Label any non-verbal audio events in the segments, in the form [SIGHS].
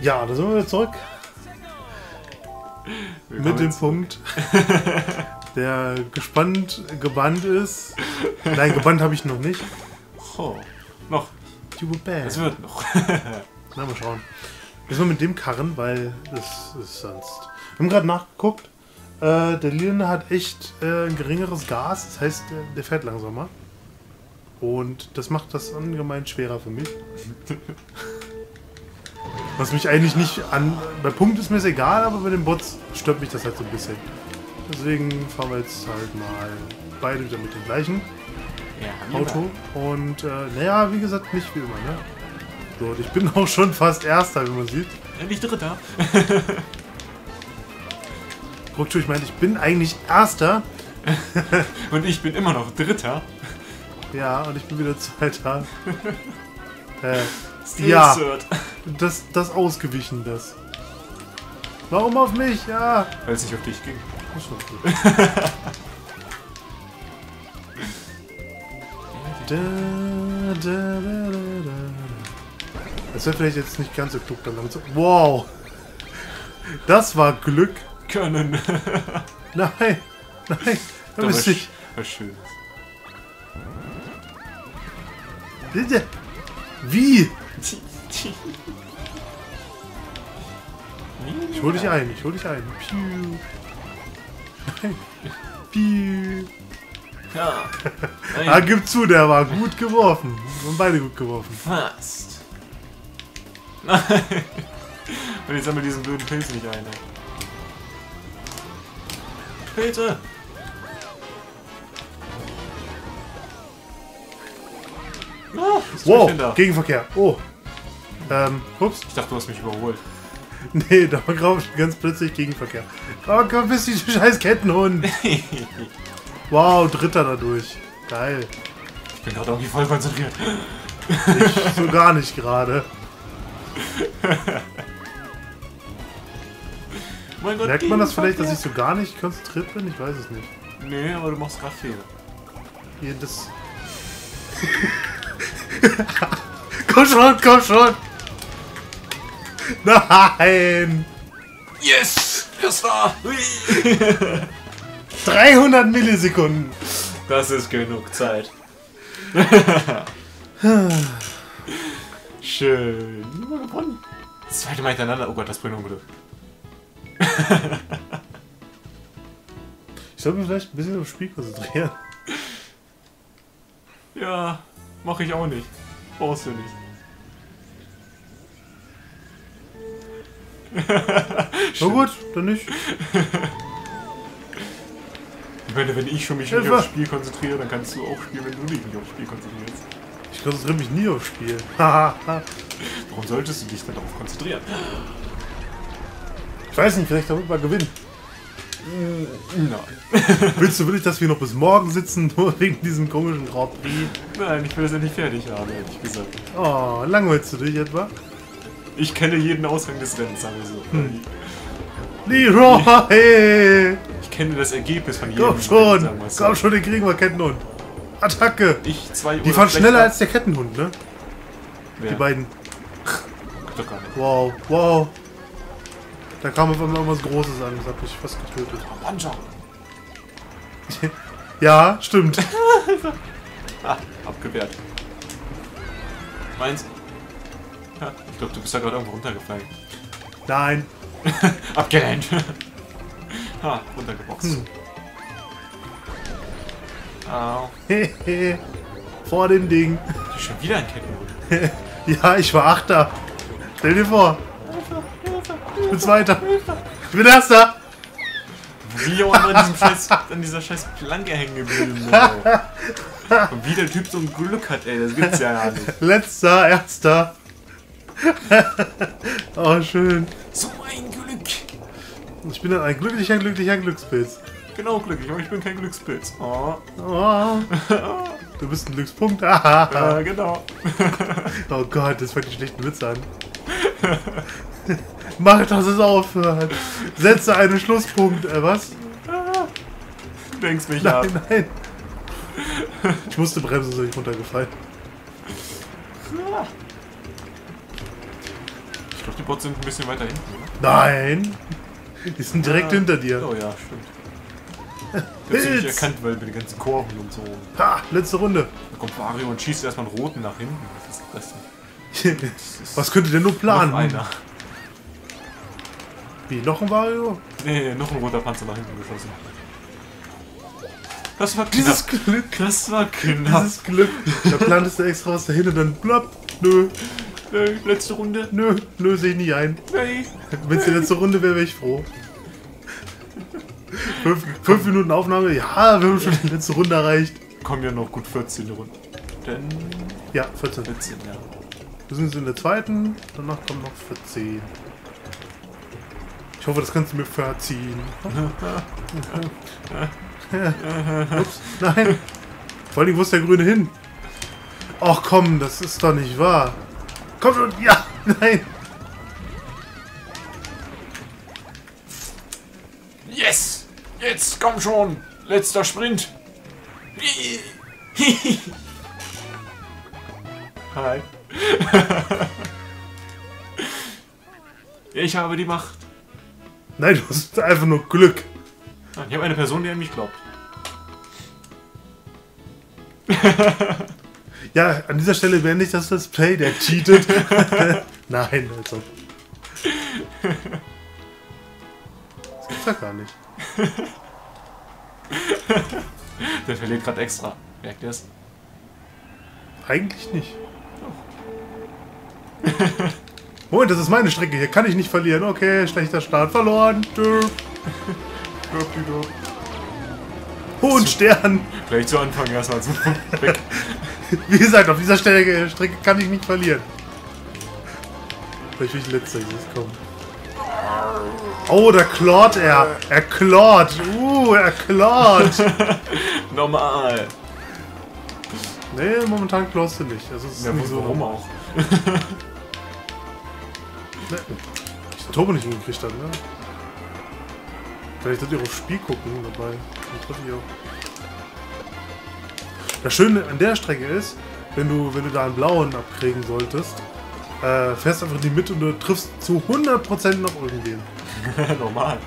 Ja, da sind wir wieder zurück. Willkommen Mit dem Punkt, der gespannt, gebannt ist. Nein, gebannt habe ich noch nicht. Oh, noch. Es wird noch. [LAUGHS] Na, mal schauen. Jetzt mal mit dem Karren, weil das ist sonst. Wir haben gerade nachgeguckt. Äh, der Lilne hat echt äh, ein geringeres Gas. Das heißt, der, der fährt langsamer. Und das macht das ungemein schwerer für mich. [LAUGHS] Was mich eigentlich nicht an. Bei Punkt ist mir es egal, aber bei den Bots stört mich das halt so ein bisschen. Deswegen fahren wir jetzt halt mal beide wieder mit dem gleichen Ja, Auto. Und äh, naja, wie gesagt, nicht wie immer, ne? So, und ich bin [LAUGHS] auch schon fast Erster, wie man sieht. Endlich Dritter. [LAUGHS] Ruckstuhl, ich meine, ich bin eigentlich Erster. [LAUGHS] Und ich bin immer noch Dritter. Ja, und ich bin wieder Zweiter. äh, Still Ja. Third. das, das ausgewichen, das. Warum auf mich? Ja. Weil es nicht auf dich ging. [LAUGHS] Da, da, da. Das wäre vielleicht jetzt nicht ganz so klug, dann langsam. Wow! Das war Glück. Können. [LAUGHS] Nein, nein, da Doch, bist was, ich. was schön. Bitte. Wie? Ich hol dich ein, ich hol dich ein. Piu. Piu. Ja. [LAUGHS] Ah, gib zu, der war gut geworfen. Wir haben beide gut geworfen. Fast. Nein. [LAUGHS] Und ich sammle diesen blöden Pilz nicht ein. Pilze! Ah? Wow, Gegenverkehr. Oh. Ähm, ups. Ich dachte, du hast mich überholt. [LAUGHS] Nee, da war gerade ganz plötzlich Gegenverkehr. Oh Gott, bist du scheiß Kettenhund. [LAUGHS] Wow, dritter dadurch. Geil. Ich bin gerade irgendwie voll konzentriert. Ich so gar nicht gerade. [LAUGHS] Mein Gott, Merkt man das vielleicht, dass ich so gar nicht konzentriert bin? Ich weiß es nicht. Nee, aber du machst gerade Fehler. Hier, das. komm schon, komm schon! [LAUGHS] Nein! Yes! Erster! Hui. 300 Millisekunden! Das ist genug Zeit. Schön. Nummer gewonnen. Das zweite Mal hintereinander. Oh Gott, das bringt Unglück. Ich sollte mich vielleicht ein bisschen aufs Spiel konzentrieren. Ja, mache ich auch nicht. Brauchst du nicht. [LAUGHS] Na gut, dann nicht. Ich meine, wenn ich schon mich Ja, nicht aufs Spiel konzentriere, dann kannst du auch spielen, wenn du dich nicht aufs Spiel konzentrierst. Ich konzentriere mich nie aufs Spiel. [LAUGHS] Warum solltest du dich dann darauf konzentrieren? ich weiß nicht, vielleicht damit mal gewinnen. Nein. [LAUGHS] Willst du wirklich, dass wir noch bis morgen sitzen, nur wegen diesem komischen Grand Prix? Nein, ich will das endlich fertig haben, ehrlich gesagt. Oh, langweilst du dich etwa? Ich kenne jeden Ausgang des Rennens, sagen wir so. Hm. Leroy! Ich kenne das Ergebnis von jedem Komm Rennen, schon! so. Komm schon, den kriegen wir Kettenhund. Attacke! Ich, zwei Die fahren schneller als der Kettenhund, ne? Wer? Die beiden. Wow, wow. Da kam auf einmal irgendwas Großes an, das hat mich fast getötet. Panja. [LAUGHS] Ja, stimmt. [LAUGHS] Ah, abgewehrt. Meins. Ich glaube, du bist da gerade irgendwo runtergefallen. Nein. [LAUGHS] Abgerennt. [LAUGHS] ha, runtergeboxt. Hm. Au. Hehe. [LAUGHS] Vor dem Ding. Die schon wieder ein Kettenhund. Ja, ich war Achter. Stell dir vor. Ich bin Zweiter. Ich bin Erster. Wie auch immer an, diesem scheiß, an dieser scheiß Planke hängen geblieben. Und wie der Typ so ein Glück hat, ey, das gibt's ja gar nicht. Letzter, Erster. [LAUGHS] oh, schön. So ein Glück. Ich bin ein glücklicher, glücklicher Glückspilz. Genau, glücklich, aber ich bin kein Glückspilz. Oh. Oh. Du bist ein Glückspunkt. [LAUGHS] Ja, genau. [LAUGHS] Oh Gott, das fängt die schlechten Witze an. Mach, dass es aufhört. Setze einen Schlusspunkt. Äh, was? Du denkst mich ab. Nein, nein. Ich musste bremsen, sonst bin ich runtergefallen. Ich glaube, die Bots sind ein bisschen weiter hinten, oder? Nein! Die sind direkt Ah. hinter dir. Oh ja, stimmt. Ich hab's nicht erkannt, weil wir die ganzen Kurven und so. Ha! Letzte Runde. Da kommt Wario und schießt erstmal einen roten nach hinten. Was ist das denn? [LAUGHS] Das ist Was könnte denn nur planen? Noch einer. Wie, noch ein Wario? Nee, noch ein roter Panzer nach hinten geschossen. Das war knapp. Dieses Glück. das war knapp. Dieses Glück. Da plantest du extra was dahin und dann plopp. Nö, Äh, letzte Runde. nö, nö, sehe ich nicht ein. Nee. Wenn es die letzte Runde wäre, wäre ich froh. Fünf, fünf Minuten Aufnahme, ja, wir haben schon die letzte Runde erreicht. Kommen ja noch gut 14 Runden. Dann Ja, 14. 14, ja. Wir sind jetzt in der zweiten, danach kommen noch 14. Ich hoffe, das kannst du mir verziehen. [LAUGHS] Ups, nein. Vor allem, wo ist der Grüne hin? Ach komm, das ist doch nicht wahr. Komm schon, ja, [LAUGHS] nein. Yes! Jetzt komm schon! Letzter Sprint! [LAUGHS] Hi. [LAUGHS] ich habe die Macht. Nein, du hast einfach nur Glück. Ich habe eine Person, die an mich glaubt. Ja, an dieser Stelle wäre nicht das Play, der cheatet. [LAUGHS] Nein, also. Das gibt's ja gar nicht. Der verliert gerade extra. Merkt ihr es? Eigentlich nicht. Moment, das ist meine Strecke. Hier kann ich nicht verlieren. Okay, schlechter Start. Verloren. Dürp. Hohen Stern. Gleich zu Anfang erstmal weg. [LAUGHS] [LAUGHS] Wie gesagt, auf dieser Stelle, Strecke kann ich nicht verlieren. Vielleicht will ich letzter jetzt kommen. Oh, da klort er. Er klort. Uh, er klort. [LAUGHS] Normal. nee, momentan klorst du nicht. Also, ist Ja, nicht so warum auch? Ne, Ich den Turbo nicht hingekriegt habe, ne? Vielleicht sollt ihr auf Spiel gucken dabei. Dann treffe ich auch. Das Schöne an der Strecke ist, wenn du, wenn du da einen blauen abkriegen solltest, äh, fährst einfach in die Mitte und du triffst zu 100% noch irgendwen. Normal.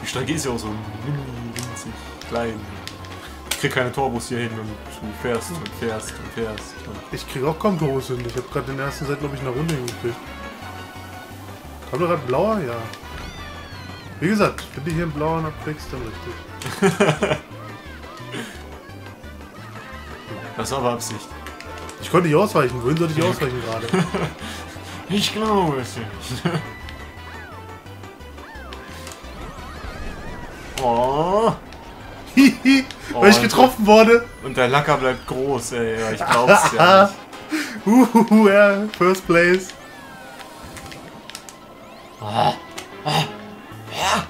Die Strecke ist ja auch so winzig klein. Ich krieg keine Torbus hier hin und du fährst und fährst und fährst. Und Ich krieg auch kaum Turbos hin. Ich habe gerade den ersten seit, glaube ich, einer Runde hingekriegt. Kam da gerade blauer? Ja. Wie gesagt, wenn du hier einen blauen abkriegst, dann richtig. [LAUGHS] das war aber Absicht. Ich konnte nicht ausweichen. Wohin sollte ich ausweichen gerade? [LAUGHS] Ich glaube es nicht. [LAUGHS] Oh. Hihi, [LAUGHS] weil ich Oh, getroffen wurde. Und der Lacker bleibt groß, ey. Ja, ich glaub's ja nicht. Uhuhu, ja, First Place.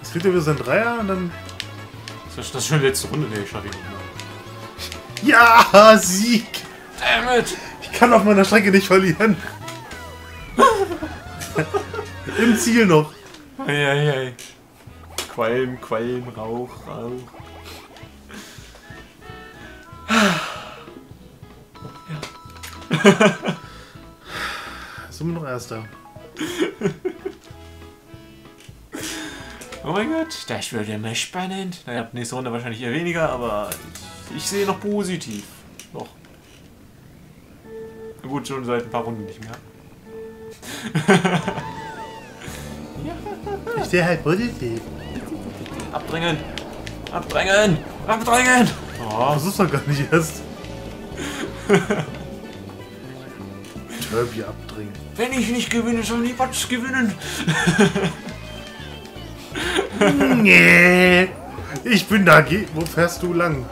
Jetzt kriegt er wieder sein Dreier und dann. Das ist das schon die letzte Runde. Nee, ich schaff ihn nicht. Ja, Sieg! Damn it! Ich kann auf meiner Strecke nicht verlieren. [LAUGHS] Im Ziel noch. Eieiei. Qualm, Qualm, Rauch, Rauch. Sind wir noch Erster. Oh mein Gott, das wird ja mal spannend. Naja, nächste Runde wahrscheinlich eher weniger, aber ich, sehe noch positiv. Noch. Na Gut, schon seit ein paar Runden nicht mehr. Ich sehe halt positiv. Abdrängen! Abdrängen! Abdrängen! Oh, Das ist doch gar nicht erst. Derby abdringen. wenn ich nicht gewinne, sollen die Bots gewinnen. Nee. Ich bin da. Geh Wo fährst du lang?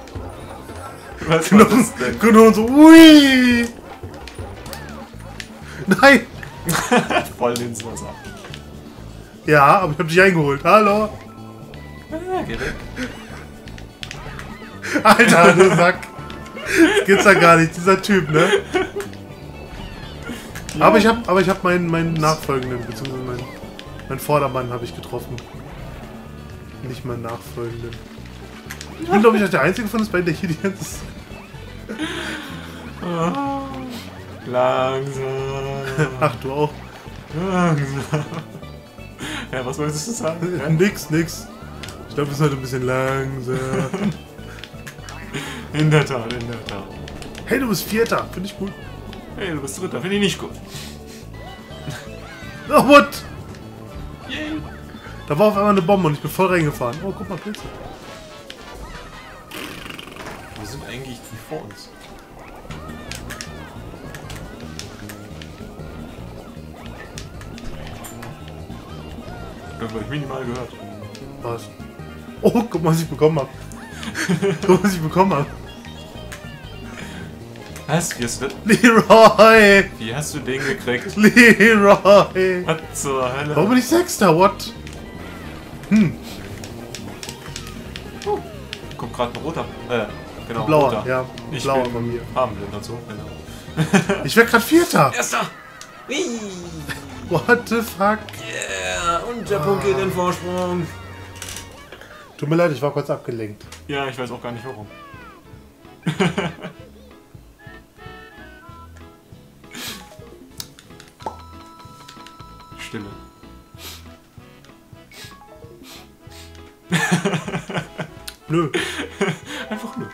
Was war das denn? Genau und so. Ui. Nein. [LAUGHS] Voll ins Wasser. Ja, aber ich hab dich eingeholt. Hallo. Ja, geh weg. Alter, [LAUGHS] du Sack. Das gibt's ja gar nicht, dieser Typ, ne? Aber ich hab, aber ich hab meinen, meinen Nachfolgenden, beziehungsweise meinen, meinen Vordermann habe ich getroffen. Nicht meinen Nachfolgenden. Ich bin, glaube ich, auch der Einzige von uns beiden, der hier die ganze Zeit- Langsam. Ach, du auch. Langsam. Ja, was wolltest du sagen? Ja? nix, nix. Ich glaube, wir sind heute ein bisschen langsam. [LAUGHS] In der Tat, in der Tat. hey, du bist Vierter. Finde ich gut. Hey, du bist Dritter, finde ich nicht gut. [LAUGHS] Oh, what? Yay. Da war auf einmal eine Bombe und ich bin voll reingefahren. Oh, guck mal, Pilze. Sind eigentlich die vor uns? Das habe ich minimal gehört. Was? Oh, guck mal, was ich bekommen habe. guck mal, was ich bekommen habe. Was? Wie hast, du, Leroy! wie hast du den gekriegt? Leroy! Was zur Hölle? Warum bin ich Sechster? What? Hm, Kommt gerade ein roter. Äh, genau. blauer, roter. ja. Ich blauer bin von mir. Farbenblind und so, genau. [LAUGHS] Ich werde gerade Vierter. Erster! Whee! What the fuck? Yeah! Und der Punkt geht in Vorsprung. Tut mir leid, ich war kurz abgelenkt. Ja, ich weiß auch gar nicht warum. [LAUGHS] Stille. Nö, [LAUGHS] Einfach nur.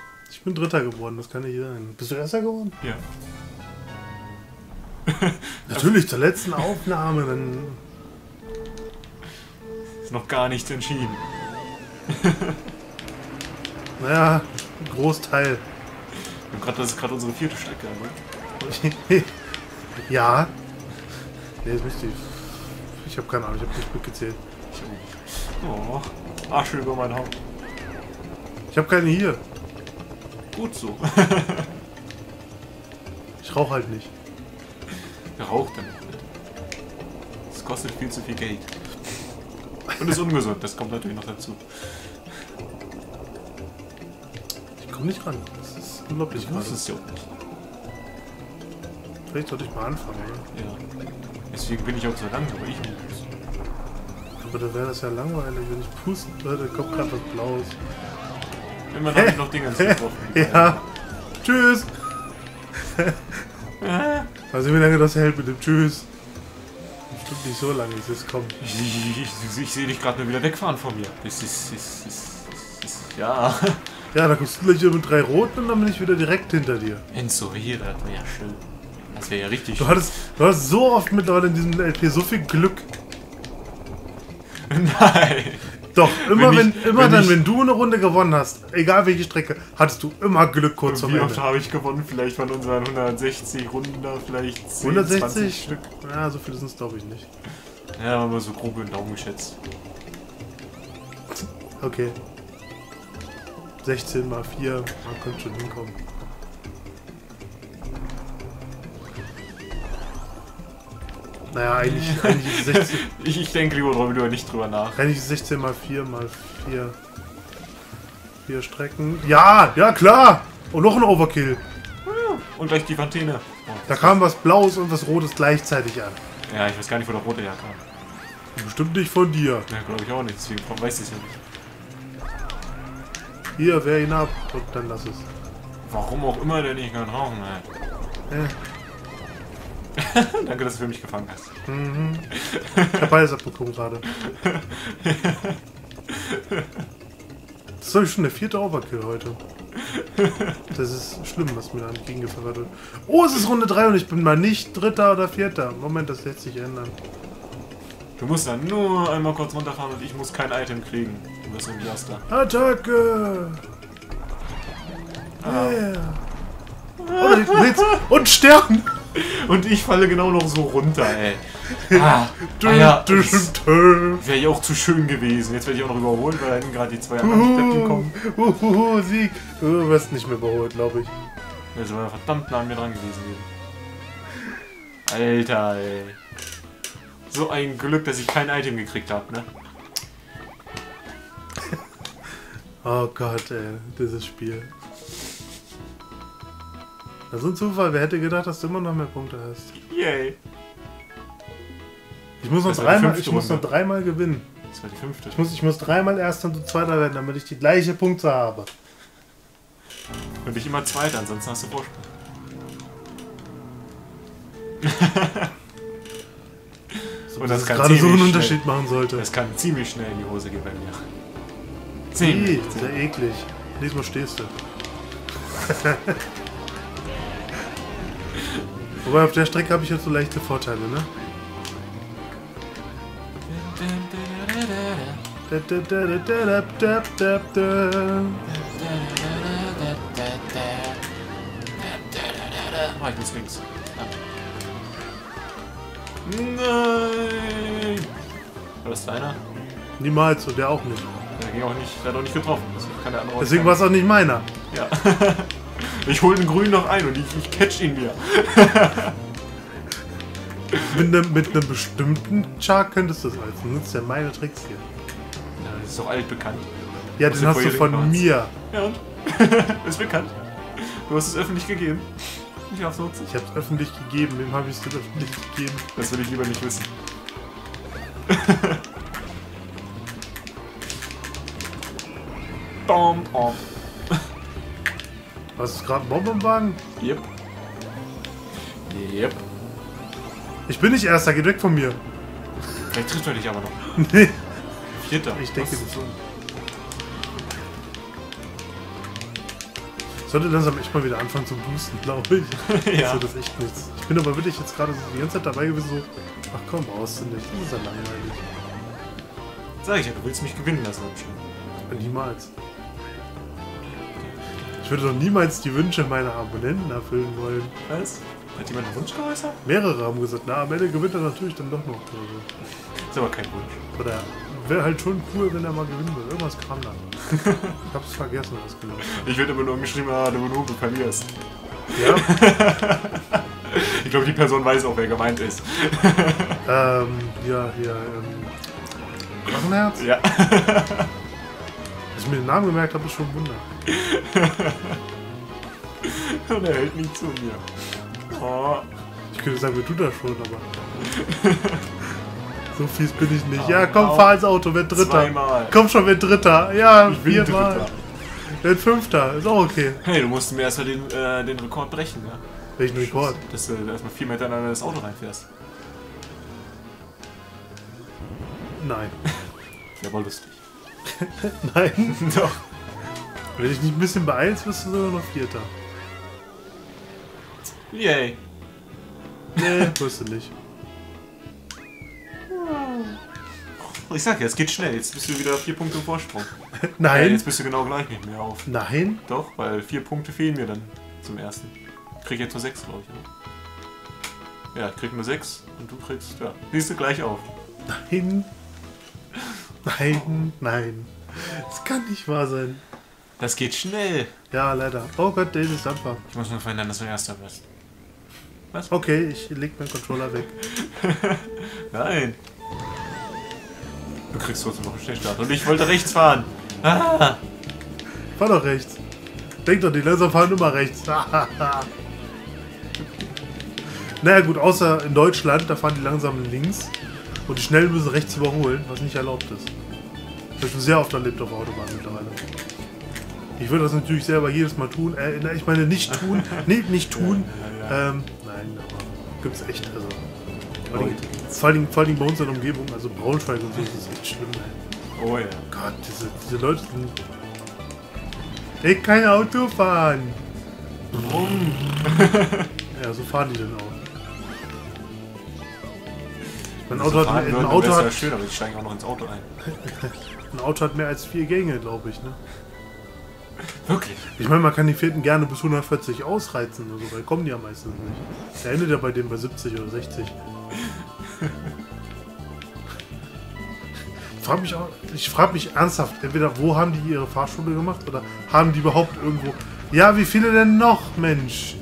Ich bin Dritter geworden, das kann nicht sein. Bist du Erster geworden? Ja. [LAUGHS] Natürlich, zur letzten Aufnahme, dann... Ist noch gar nichts entschieden. [LAUGHS] Naja, Großteil. Grad, das ist gerade unsere vierte Strecke, aber. [LAUGHS] ja. Nee, ist richtig. Ich habe keine Ahnung, ich habe nicht mitgezählt. Ich auch nicht. Oh, Asche über mein Haupt. Ich habe keine hier. Gut so. [LAUGHS] Ich rauche halt nicht. Wer raucht denn nicht? Das kostet viel zu viel Geld. Und ist ungesund, das kommt natürlich noch dazu. Ich komme nicht ran. Das ist unglaublich Ich gerade. es ja auch nicht. Vielleicht sollte ich mal anfangen? Ja. Deswegen bin ich auch so langsam, weil ich muss. Aber da wäre das ja langweilig, wenn ich pusten würde. Kommt gerade was Blaues. Immerhin habe ich noch Dinge getroffen. [LAUGHS] Ja. Tschüss. Mal [LAUGHS] sehen, wie lange das hält mit dem Tschüss. Bestimmt nicht so lange. Es ist komm. Ich, ich, ich, ich sehe dich gerade nur wieder wegfahren von mir. Das ist, ist, ist, ist, ja. Ja, dann kommst du gleich wieder mit drei Roten und dann bin ich wieder direkt hinter dir. Enzo wäre, das wäre ja schön. Das wäre ja richtig Du hattest, du hast so oft mittlerweile in diesem LP so viel Glück. [LAUGHS] Nein. Doch, immer Wenn wenn, ich- immer wenn dann, ich- wenn du eine Runde gewonnen hast, egal welche Strecke, hattest du immer Glück kurz zum Wie oft habe ich gewonnen? Vielleicht von unseren 160 Runden da, vielleicht 10, 160 20 Stück. Ja, so viele sind es glaube ich nicht. Ja, haben wir so grob in den Daumen geschätzt. Okay. 16 mal 4, man könnte schon hinkommen. Naja, eigentlich, [LAUGHS] eigentlich, ist 16, Ich, ich denke lieber drüber, nicht drüber nach. eigentlich ist 16 mal 4 mal 4. 4 Strecken. Ja, ja klar! Und noch ein Overkill. Und gleich die Fontäne. Oh, Da kam was Blaues und was Rotes gleichzeitig an. ja, ich weiß gar nicht, wo der rote herkam. Bestimmt nicht von dir. Ja, glaube ich auch nicht, deswegen weiß ich es ja nicht. Hier, wer ihn ab und dann lass es. Warum auch immer der nicht kann rauchen, ey. Äh, [LAUGHS] Danke, dass du für mich gefangen hast. mhm. Ich hab beides abbekommen gerade. [LAUGHS] Das ist doch schon der vierte Overkill heute. Das ist schlimm, was mir da entgegengefeuert wird. Oh, es ist Runde 3 und ich bin mal nicht Dritter oder Vierter. Moment, das lässt sich ändern. Du musst dann nur einmal kurz runterfahren und ich muss kein Item kriegen. Du bist ein Erster. Attacke! Ah. Yeah. Und, jetzt, und sterben! [LAUGHS] Und ich falle genau noch so runter, ey. Ah, Dö, [LAUGHS] ah ja, wäre auch zu schön gewesen. Jetzt werde ich auch noch überholt, weil da hinten gerade die zwei anderen Steppen kommen. uhu, Sieg. Du wirst nicht mehr überholt, glaube ich. Soll ja verdammt nah an mir dran gewesen wäre. Alter, ey. So ein Glück, dass ich kein Item gekriegt habe, ne? Oh Gott, ey, dieses Spiel. Das ist ein Zufall. Wer hätte gedacht, dass du immer noch mehr Punkte hast? Yay. Ich muss noch dreimal, ich muss noch Runde. dreimal gewinnen. Das war die fünfte. Ich muss, ich muss dreimal Erster und Zweiter werden, damit ich die gleiche Punkte habe. Und ich immer Zweiter, ansonsten hast du Vorsprung. [LAUGHS] ob Und das, das kann gerade so einen ziemlich Unterschied schnell. machen sollte. Das kann ziemlich schnell in die Hose gehen bei mir. Ziemlich. sehr eklig. Nächstes Mal stehst du. [LAUGHS] Wobei auf der Strecke habe ich jetzt so leichte Vorteile, ne? Ah, ich muss links. Ja. Nein! War das deiner? Niemals und der auch nicht. Der ging auch nicht, der hat auch nicht getroffen. Deswegen war es auch nicht meiner. Ja. [LAUGHS] ich hol den grünen noch ein und ich, ich catch ihn wieder. [LAUGHS] Mit einem mit einem bestimmten Char könntest du es als. Du nutzt ja meine Tricks hier. Ja, das ist doch altbekannt. Ja, den hast du von war's. mir. Ja und? [LAUGHS] ist bekannt. Du hast es öffentlich gegeben. Ich darf's nutzen. Ich habe es öffentlich gegeben. Wem habe ich es denn öffentlich gegeben? Das will ich lieber nicht wissen. [LAUGHS] Bom, bom. Was ist gerade ein Bonbonwagen? Yep. Yep. Ich bin nicht erster, geh weg von mir. Vielleicht trifft er dich aber noch. [LAUGHS] Nee. Vierter. Ich denke nicht so. Ich sollte langsam echt mal wieder anfangen zu boosten, glaube ich. [LAUGHS] ja. Also das ist echt nichts. Ich bin aber wirklich jetzt gerade so die ganze Zeit dabei gewesen, so, ach komm, brauchst du nicht, das ist ja langweilig. Sag ich ja, du willst mich gewinnen lassen. hab ich schon. Niemals. Ich würde doch niemals die Wünsche meiner Abonnenten erfüllen wollen. Was? Hat jemand einen Wunsch geäußert? Mehrere haben gesagt, na, am Ende gewinnt er natürlich dann doch noch. Oder, Ist aber kein Wunsch. oder wäre halt schon cool, wenn er mal gewinnen würde. Irgendwas kam da. Ich hab's vergessen, was genau. Ich werde immer nur geschrieben, ah, du, du verlierst. Ja, [LAUGHS] Ich glaube, die Person weiß auch, wer gemeint ist. ähm, hier, hier, ähm, Knochenherz? Ja. [LAUGHS] Ich mir den Namen gemerkt habe, ist schon ein Wunder. [LAUGHS] Und er hält nicht zu mir. Oh. Ich könnte sagen, wir tun das schon, aber. [LAUGHS] so fies bin ich nicht. Ja, komm, Au. fahr ins Auto, werd Dritter. Zweimal. Komm schon, werd Dritter. Ja, Ich viermal. Werd Fünfter, ist auch okay. Hey, du musst mir erstmal den, äh, den Rekord brechen, ja? Welchen Rekord? Dass du erstmal vier Meter in das Auto reinfährst. Nein. [LAUGHS] Wäre aber lustig. [LAUGHS] Nein. Doch. Wenn ich nicht ein bisschen beeilst, bist du sogar noch Vierter. Yay. Nee, [LAUGHS] wirst du nicht. Ich sag ja, es geht schnell. Jetzt bist du wieder vier Punkte im Vorsprung. [LAUGHS] Äh, Nein. jetzt bist du genau gleich mit mir auf. Nein. Doch, weil vier Punkte fehlen mir dann zum ersten. Ich krieg jetzt nur sechs, glaube ich. Oder? Ja, ich krieg nur sechs und du kriegst, ja, siehst du gleich auf. Nein. Nein. Nein. Das kann nicht wahr sein. Das geht schnell. Ja, leider. Oh Gott, Dave ist dankbar. Ich muss nur verhindern, dass du erster wirst. Okay, ich leg meinen Controller weg. [LAUGHS] Nein. Du kriegst trotzdem noch einen Schnellstart. Und ich wollte rechts fahren. Ah. Fahr doch rechts. Denk doch, die Laser fahren immer rechts. [LAUGHS] naja gut, außer in Deutschland, da fahren die langsam links und die schnellen müssen rechts überholen, was nicht erlaubt ist. Das habe ich schon sehr oft erlebt auf der Autobahn mittlerweile. Ich würde das natürlich selber jedes Mal tun. Äh, ich meine nicht tun. [LAUGHS] nee, nicht tun. Ja, ja, ja. Ähm, nein, aber gibt's echt. Also, vor, allem, vor, allem, vor allem bei uns in der Umgebung, also Braunschweig und so, ist das echt schlimm. Ey. Oh ja. Gott, diese, diese Leute sind. Ich kann Auto fahren. Warum? [LAUGHS] Ja, so fahren die dann auch. Mein Auto, hat, ein, würden, Auto hat, schön, ich steige auch noch ins Auto ein. [LAUGHS] ein Auto hat mehr als vier Gänge, glaube ich. Ne? Wirklich? Ich meine, man kann die vierten gerne bis 140 ausreizen, oder so, weil kommen die ja meistens nicht. Der endet ja bei denen bei 70 oder 60. Ich frage mich, auch- ich frag mich ernsthaft, entweder wo haben die ihre Fahrschule gemacht oder haben die überhaupt irgendwo. Ja, wie viele denn noch, Mensch?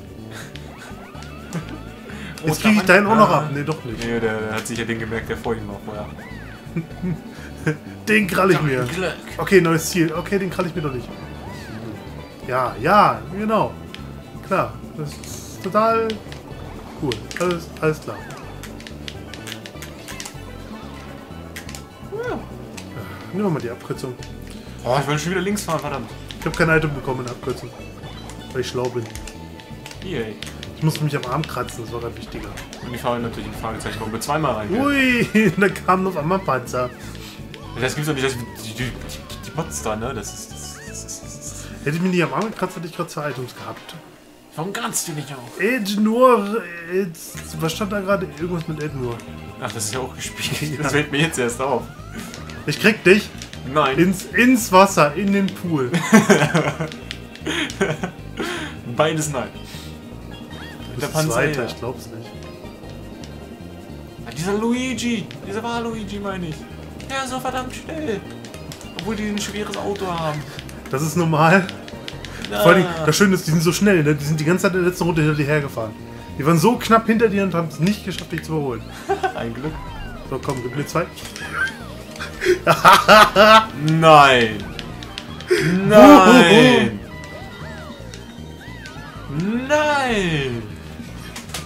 Jetzt kriege ich deinen auch noch ab. Nee, doch nicht. Nee, der, der hat sicher den gemerkt, der vor ihm war vorher. [LAUGHS] Den krall ich mir. Okay, neues Ziel. Okay, den krall ich mir doch nicht. Ja, ja, genau. Klar, das ist total cool. Alles, alles klar. Ja, Nehmen wir mal die Abkürzung. Oh, ich will schon wieder links fahren, verdammt. Ich habe kein Item bekommen in der Abkürzung. Weil ich schlau bin. Yay. Ich musste mich am Arm kratzen, das war gerade wichtiger. Und die Frage natürlich ein Fragezeichen, warum wir zweimal rein. Ui, [LAUGHS] da kam auf einmal Panzer. Das gibt's doch nicht, dass die, die, die, die Bots da, ne? Das ist. Das, das, das, das. Hätte ich mir nicht am Arm gekratzt, hätte ich gerade zwei Items gehabt. Warum kannst du nicht auf? Ed nur. Ed, was stand da gerade? Irgendwas mit Ed nur. Ach, das ist ja auch gespielt. [LAUGHS] Das fällt mir jetzt erst auf. Ich krieg dich Nein. ins, ins Wasser, in den Pool. [LAUGHS] Beides nein. Der Panzer, Zweiter, ich glaub's nicht. Ah, Dieser Luigi, dieser war Luigi, meine ich. Der ist so verdammt schnell. Obwohl die ein schweres Auto haben. Das ist normal. Ja. Vor allem, das Schöne ist, die sind so schnell, ne? die sind die ganze Zeit in der letzten Runde hinter dir hergefahren. Die waren so knapp hinter dir und haben es nicht geschafft, dich zu überholen. [LAUGHS] Ein Glück. So, komm, gib mir zwei. [LAUGHS] Nein. Nein. Nein.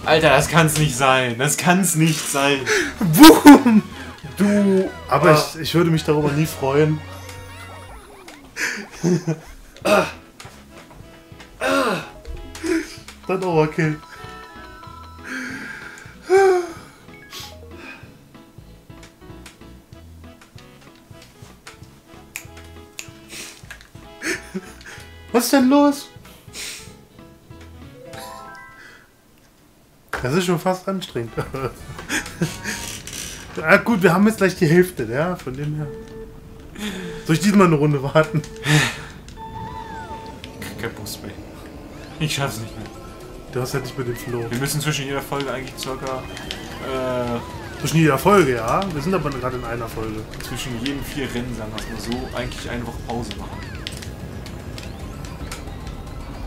Alter, das kann's nicht sein. Das kann's nicht sein. Boom! Du. Aber Ah. ich, ich würde mich darüber nie freuen. Dann Overkill. Was ist denn los? Das ist schon fast anstrengend. Ja [LAUGHS] gut, wir haben jetzt gleich die Hälfte, ja, von dem her. Soll ich diesmal eine Runde warten? Kein Bus mehr. Ich schaff's nicht mehr. Du hast halt nicht mit dem Flow. Wir müssen zwischen jeder Folge eigentlich circa äh, Zwischen jeder Folge, ja. Wir sind aber gerade in einer Folge. zwischen jeden vier Rennen, sagen wir mal so, eigentlich eine Woche Pause machen.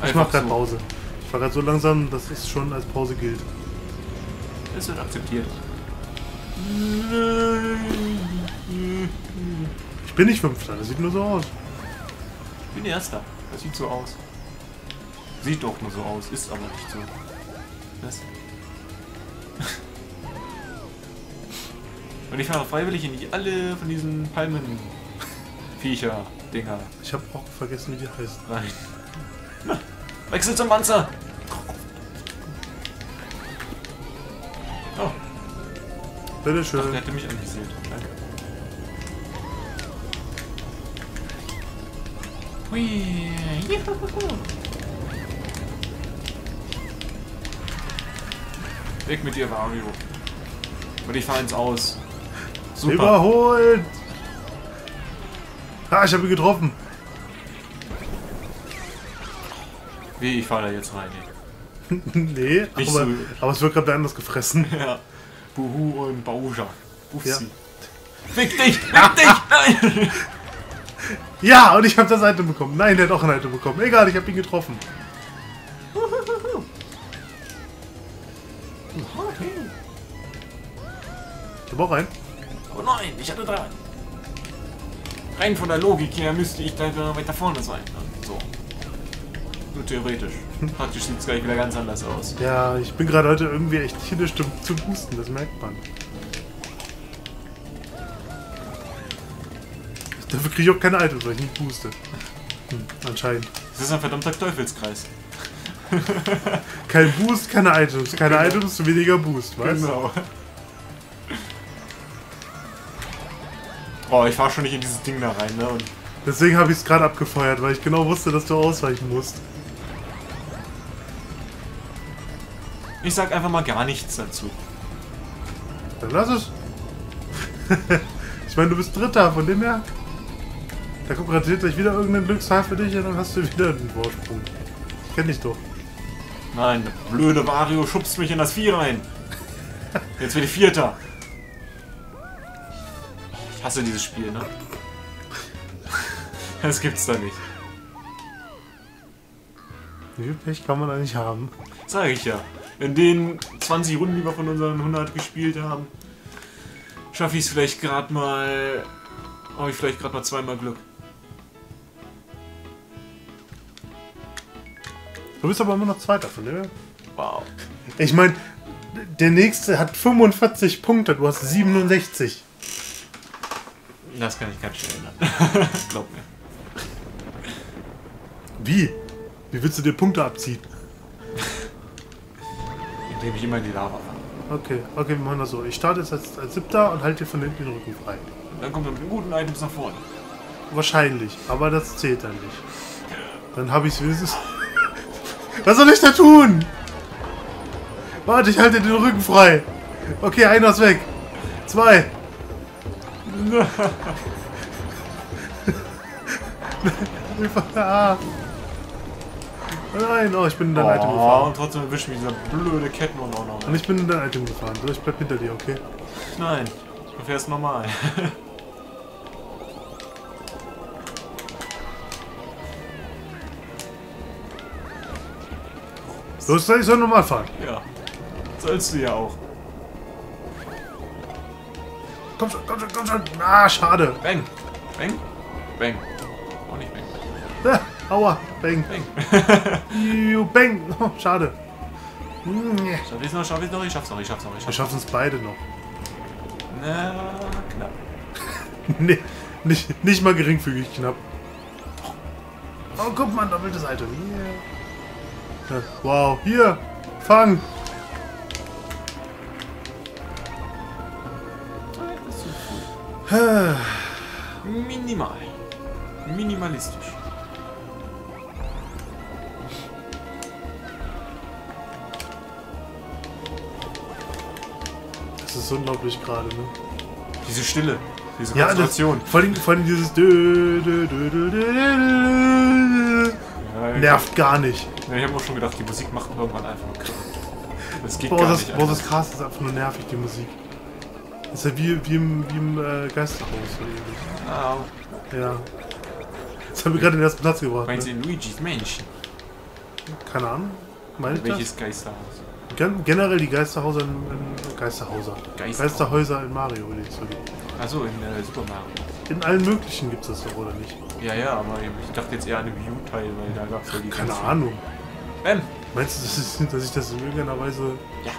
Ich mach gerade Pause. Ich war gerade so langsam, dass es schon als Pause gilt. Es wird akzeptiert. Ich bin nicht Fünfter, das sieht nur so aus. Ich bin Erster. Das sieht so aus. Sieht doch nur so aus, ist aber nicht so. Das. Und ich fahre freiwillig in die alle von diesen Palmen-Viecher-Dinger Ich habe auch vergessen, wie die heißt. rein. Wechsel zum Panzer! Bitte ach, der schön. hätte mich anvisiert. Danke. Hui. Weg mit dir, Wario. Und ich fahr ins Aus. Super. Überholt! Ah, ich habe ihn getroffen. Wie, ich fahr da jetzt rein. [LAUGHS] nee, aber, so. aber es wird gerade anders gefressen. [LAUGHS] Ja. Buhu und Bauja. Bufsi. Ja. Fick dich! Fick dich! Nein! Ja, und ich habe das Item bekommen. Nein, der hat auch ein Item bekommen. Egal, ich habe ihn getroffen. Habe auch einen. Oh nein, ich hatte drei. Rein von der Logik her müsste ich da weiter vorne sein. ne? So. Nur theoretisch. Praktisch sieht es gleich wieder ganz anders aus. Ja, ich bin gerade heute irgendwie echt kindisch zu, zu boosten, das merkt man. Dafür kriege ich auch keine Items, weil ich nicht booste. Hm, anscheinend. Das ist ein verdammter Teufelskreis. [LAUGHS] Kein Boost, keine Items. Keine Genau. Items, weniger Boost, weißt du? Genau. Oh, ich fahr schon nicht in dieses Ding da rein, ne? Und Deswegen habe ich es gerade abgefeuert, weil ich genau wusste, dass du ausweichen musst. Ich sag einfach mal gar nichts dazu. Dann lass es. [LAUGHS] ich meine, du bist Dritter, von dem her. Da kommt garantiert gleich wieder irgendein Glückszahl für dich und dann hast du wieder den Vorsprung. Ich kenn dich doch. Nein, der blöde Wario schubst mich in das Vieh rein. Jetzt bin ich Vierter. Ich hasse dieses Spiel, ne? Das gibt's da nicht. Wie viel Pech kann man da nicht haben? Sag ich ja. In den 20 Runden, die wir von unseren 100 gespielt haben, schaffe ich es vielleicht gerade mal. Habe ich vielleicht gerade mal zweimal Glück. Du bist aber immer noch Zweiter von her. Wow. Ich meine, der nächste hat 45 Punkte, du hast 67. Das kann ich ganz schnell ändern. [LAUGHS] Glaub mir. Wie? Wie willst du dir Punkte abziehen? Indem ich immer in die Lava falle. Okay, okay, wir machen das so. Ich starte jetzt als, als siebter und halte dir von hinten den Rücken frei. Dann kommt er mit den guten Items nach vorne. Wahrscheinlich, aber das zählt dann nicht. Dann habe ich es wenigstens. [LAUGHS] Was soll ich da tun? Warte, ich halte den Rücken frei. Okay, einer ist weg. Zwei. [LAUGHS] ah. Nein, oh, ich bin in dein Item Oh, gefahren. und trotzdem erwischt mich dieser blöde Kettenhund auch noch. Und ich bin in dein Item gefahren. So, ich bleib hinter dir, okay? Nein, du fährst normal. [LAUGHS] Los, ich soll normal fahren. ja. Sollst du ja auch. Komm schon, komm schon, komm schon. Ah, schade. Bang. Bang. Bang. Auch nicht bang. [LAUGHS] Aua, bang. Bang. Juhu, [LAUGHS] bang. Oh, schade. Nee. Schaff ich's noch, schaff ich's noch, ich schaff's noch, ich schaff's noch, ich Wir schaff's schaffen es beide noch. noch. Na, knapp. [LAUGHS] Nee, nicht, nicht mal geringfügig knapp. Oh, guck mal, doppeltes Item. Yeah. Wow, hier, fang. [SIGHS] Minimal. Minimalistisch. Das ist unglaublich gerade, ne? Diese Stille. Diese Ja, das, Konzentration. vor allem, vor allem dieses Ja, nervt gar nicht. Ja, ich habe auch schon gedacht, die Musik macht irgendwann einfach nur Krach. Das geht Boah, gar das, nicht. boah, das krass, das ist einfach nur nervig, die Musik. Das ist ja wie, wie im, wie im äh, Geisterhaus, ähnlich. Ah, Ja. Das haben wir gerade den ersten Platz gebracht. meinst Ne? du Luigi's Mansion? Keine Ahnung. Meine ich das? Welches Geisterhaus? Gen generell die Geisterhäuser in, in Geisterhäuser. Geisterhaus. Geisterhäuser in Mario, würde ich sagen. Achso, in äh, Super Mario. In allen möglichen gibt es das doch, oder nicht? Ja, ja, aber ich dachte jetzt eher an den Wii U-Teil, weil da gab's ja die Keine ganzen- Ahnung. Bam! Meinst du, das ist, dass ich das in irgendeiner Weise Ja.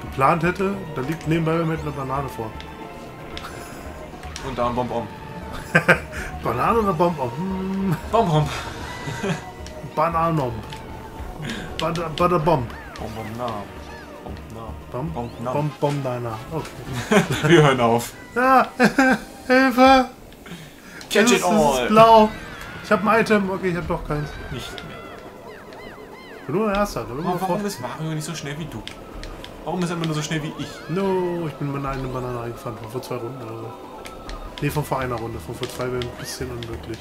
geplant hätte? Da liegt nebenbei mir eine Banane vor. Und da ein Bonbon. [LAUGHS] Banane oder Bonbon? Hm, Bonbon. Bananom. Bada, bada Bom, Bom, na. bom, bom, deiner. Okay. [LAUGHS] Wir hören auf. Ja, [LAUGHS] Hilfe! Catch it all. Ist blau. Ich habe ein Item. Okay, ich habe doch keins. Nicht mehr. Ich bin nur der Erste. Da bin ich Aber mal warum vor. ist Mario nicht so schnell wie du? Warum ist er immer nur so schnell wie ich? No, ich bin mit einer Banane eingefahren. Von vor zwei Runden oder so. Nee, von vor einer Runde. Von vor zwei wäre ein bisschen unmöglich.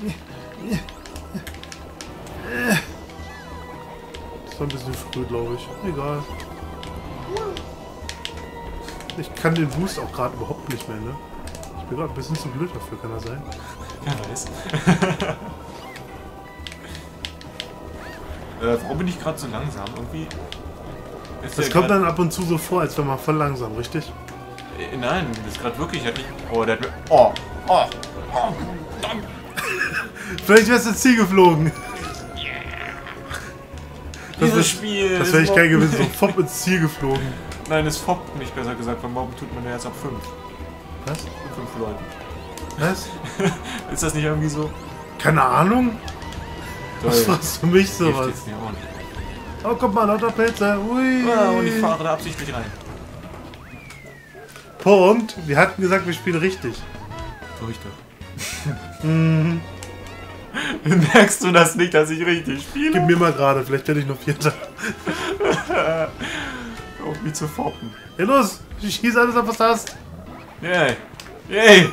[LAUGHS] Das war ein bisschen früh, glaube ich. Egal. Ich kann den Boost auch gerade überhaupt nicht mehr, ne? Ich bin gerade ein bisschen zu blöd dafür, kann er sein? Wer weiß. [LAUGHS] äh, warum bin ich gerade so langsam? Irgendwie. Ist Das kommt dann ab und zu so vor, als wäre man voll langsam, richtig? Äh, nein, das ist gerade wirklich. Hat nicht, oh, der hat mir. Oh! Oh! Oh! [LAUGHS] Vielleicht wär's ins Ziel geflogen. Das Dieses wär- Spiel. Das ist wäre ich kein Mobben. gewesen, so fopp ins Ziel geflogen. Nein, es foppt nicht, besser gesagt. Beim Mobben tut man ja erst ab 5. Was? 5 Leuten. Was? [LAUGHS] Ist das nicht irgendwie so? Keine Ahnung? Was Toll. war's für mich sowas? jetzt. Oh, guck mal, lauter Pilze. Ui. Ah, und ich fahre da absichtlich rein. Punkt. Wir hatten gesagt, wir spielen richtig. Doch. [LAUGHS] Mhm. [LAUGHS] Merkst du das nicht, dass ich richtig spiele? Gib mir mal gerade, vielleicht werde ich noch Vierter. [LAUGHS] Um mich zu foppen. Hey, los! Schieß alles auf, was du hast. Yay! Yay!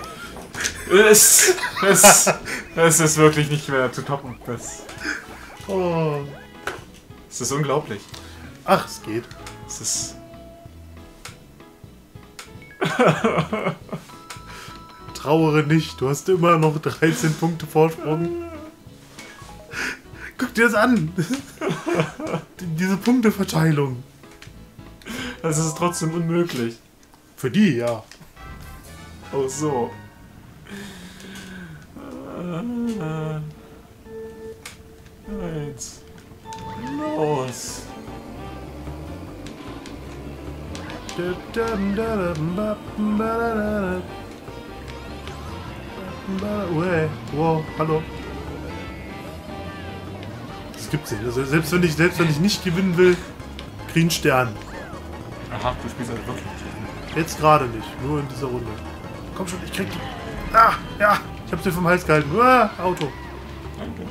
Es, es, es ist wirklich nicht mehr zu toppen. Das, Oh. es ist unglaublich. Ach, es geht. Es ist. [LAUGHS] Trauere nicht, du hast immer noch 13 Punkte Vorsprung. Guck dir das an. Die- Diese Punkteverteilung. Es ist trotzdem unmöglich. Für die, ja. Oh so. Eins. Los. Ué, Wow, hallo. Das gibt's nicht. Also selbst wenn ich selbst wenn ich nicht gewinnen will, krieg einen Stern. Aha, du spielst also wirklich nicht. Jetzt gerade nicht, nur in dieser Runde. Komm schon, ich krieg die. Ah, ja, ich hab's dir vom Hals gehalten. Ah, Auto. Danke.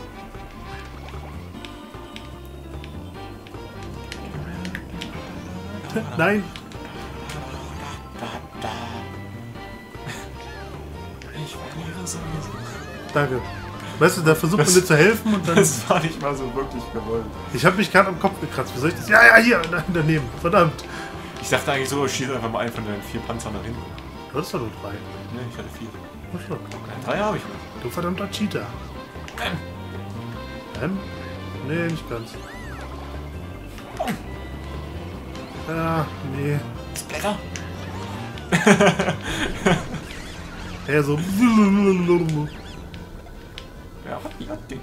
Nein, danke. Weißt du, da versucht man dir zu helfen und dann. [LAUGHS] Das war nicht mal so wirklich gewollt. Ich habe mich gerade am Kopf gekratzt. Wie soll ich das? Ja, ja, hier, da- daneben. Verdammt. Ich dachte eigentlich so, schieß einfach mal einen von den vier Panzern nach hinten. Du hast doch nur drei. Ne, ich hatte vier. Ach so. Drei habe ich noch. Du verdammter Cheater. Ähm? Nee, nicht ganz. Ja, nee. Blätter? [LAUGHS] Ja, so. Ja, ja, dick.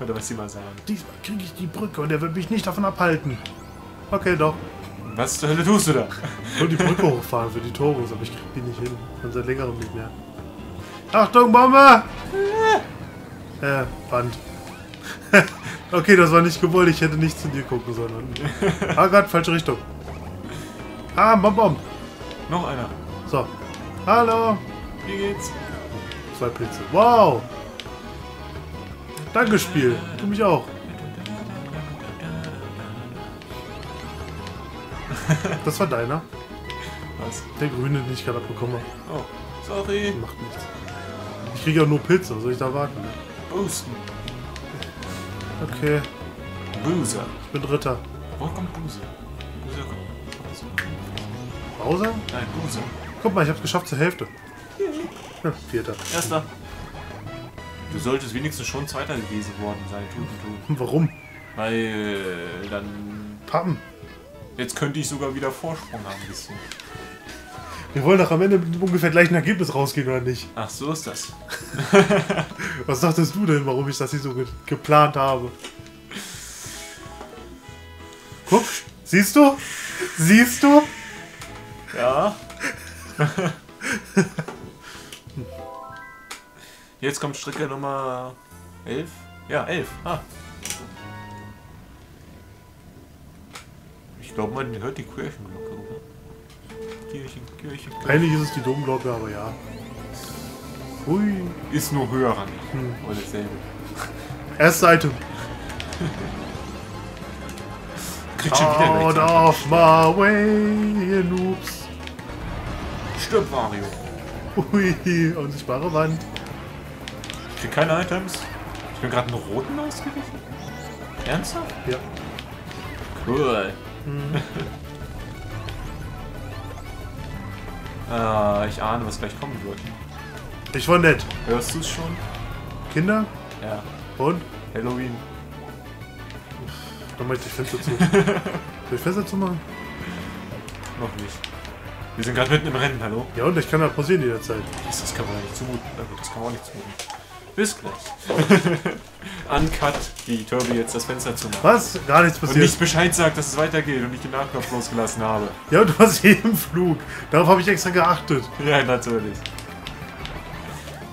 Oder was sie mal sagen. Diesmal kriege ich die Brücke und er wird mich nicht davon abhalten. Okay, doch. Was zur Hölle tust du da? Ich will die Brücke hochfahren für die Toros, aber ich krieg die nicht hin. Schon seit längerem nicht mehr. Achtung, Bombe! Äh, Band. [LAUGHS] okay, das war nicht gewollt. Ich hätte nicht zu dir gucken sollen. Ah, Gott, falsche Richtung. Ah, Bom, Bom. Noch einer. So. Hallo. Wie geht's? Zwei Blitze. Wow. Danke, Spiel. Du mich auch. [LAUGHS] Das war deiner. Was? Der grüne, den ich gerade abbekomme. Oh, sorry. Macht nichts. Ich kriege ja nur Pilze. Was soll ich da warten? Boosten. Okay, Boozer. ich bin Dritter. Wo kommt Boozer? Boozer kommt. Bowser? Nein, Boozer. Guck mal, ich hab's geschafft zur Hälfte. Vierter. Erster. Du solltest wenigstens schon Zweiter gewesen worden sein, tut tut. Warum? Weil äh, dann. Pappen. Jetzt könnte ich sogar wieder Vorsprung haben, ein bisschen. Wir wollen doch am Ende mit dem ungefähr gleichen Ergebnis rausgehen, oder nicht? Ach, so ist das. [LAUGHS] Was dachtest du denn, warum ich das hier so ge geplant habe? Guck, siehst du? Siehst du? Ja. [LAUGHS] Jetzt kommt Strecke Nummer 11. Ja, 11. Ah. Ich glaube, man hört die Kirchenglocke, oder? Kirchen, Kirchen, Kirchen. Eigentlich ist es die Domglocke, aber ja. Hui. Ist nur höher ran. Hm. Oder dasselbe. Erste Item. Kriegt schon wieder Out gleich. of my way, ihr Noobs. Stirb, Mario. Hui, unsichtbare Wand. Ich krieg keine Items. Ich bin gerade einen roten ausgewichen. Ernsthaft? Ja. Cool. ah, [LAUGHS] ich ahne, was gleich kommen wird. Ich war nett. Hörst du es schon? Kinder? Ja. Und? Halloween. Dann mach ich die Fenster zu. [LAUGHS] Soll ich Fenster zumachen? Noch nicht. Wir sind gerade mitten im Rennen, hallo? Ja, und ich kann da pausieren jederzeit. Das, das kann man ja nicht zumuten. Das kann man auch nicht zumuten. Bis gleich. [LAUGHS] Uncut, wie Kirby jetzt das Fenster zu machen. Was? Gar nichts Und passiert. nicht Bescheid sagt, dass es weitergeht und ich den Nachknopf losgelassen habe. Ja, und du warst hier [LAUGHS] im Flug. Darauf habe ich extra geachtet. Ja, natürlich.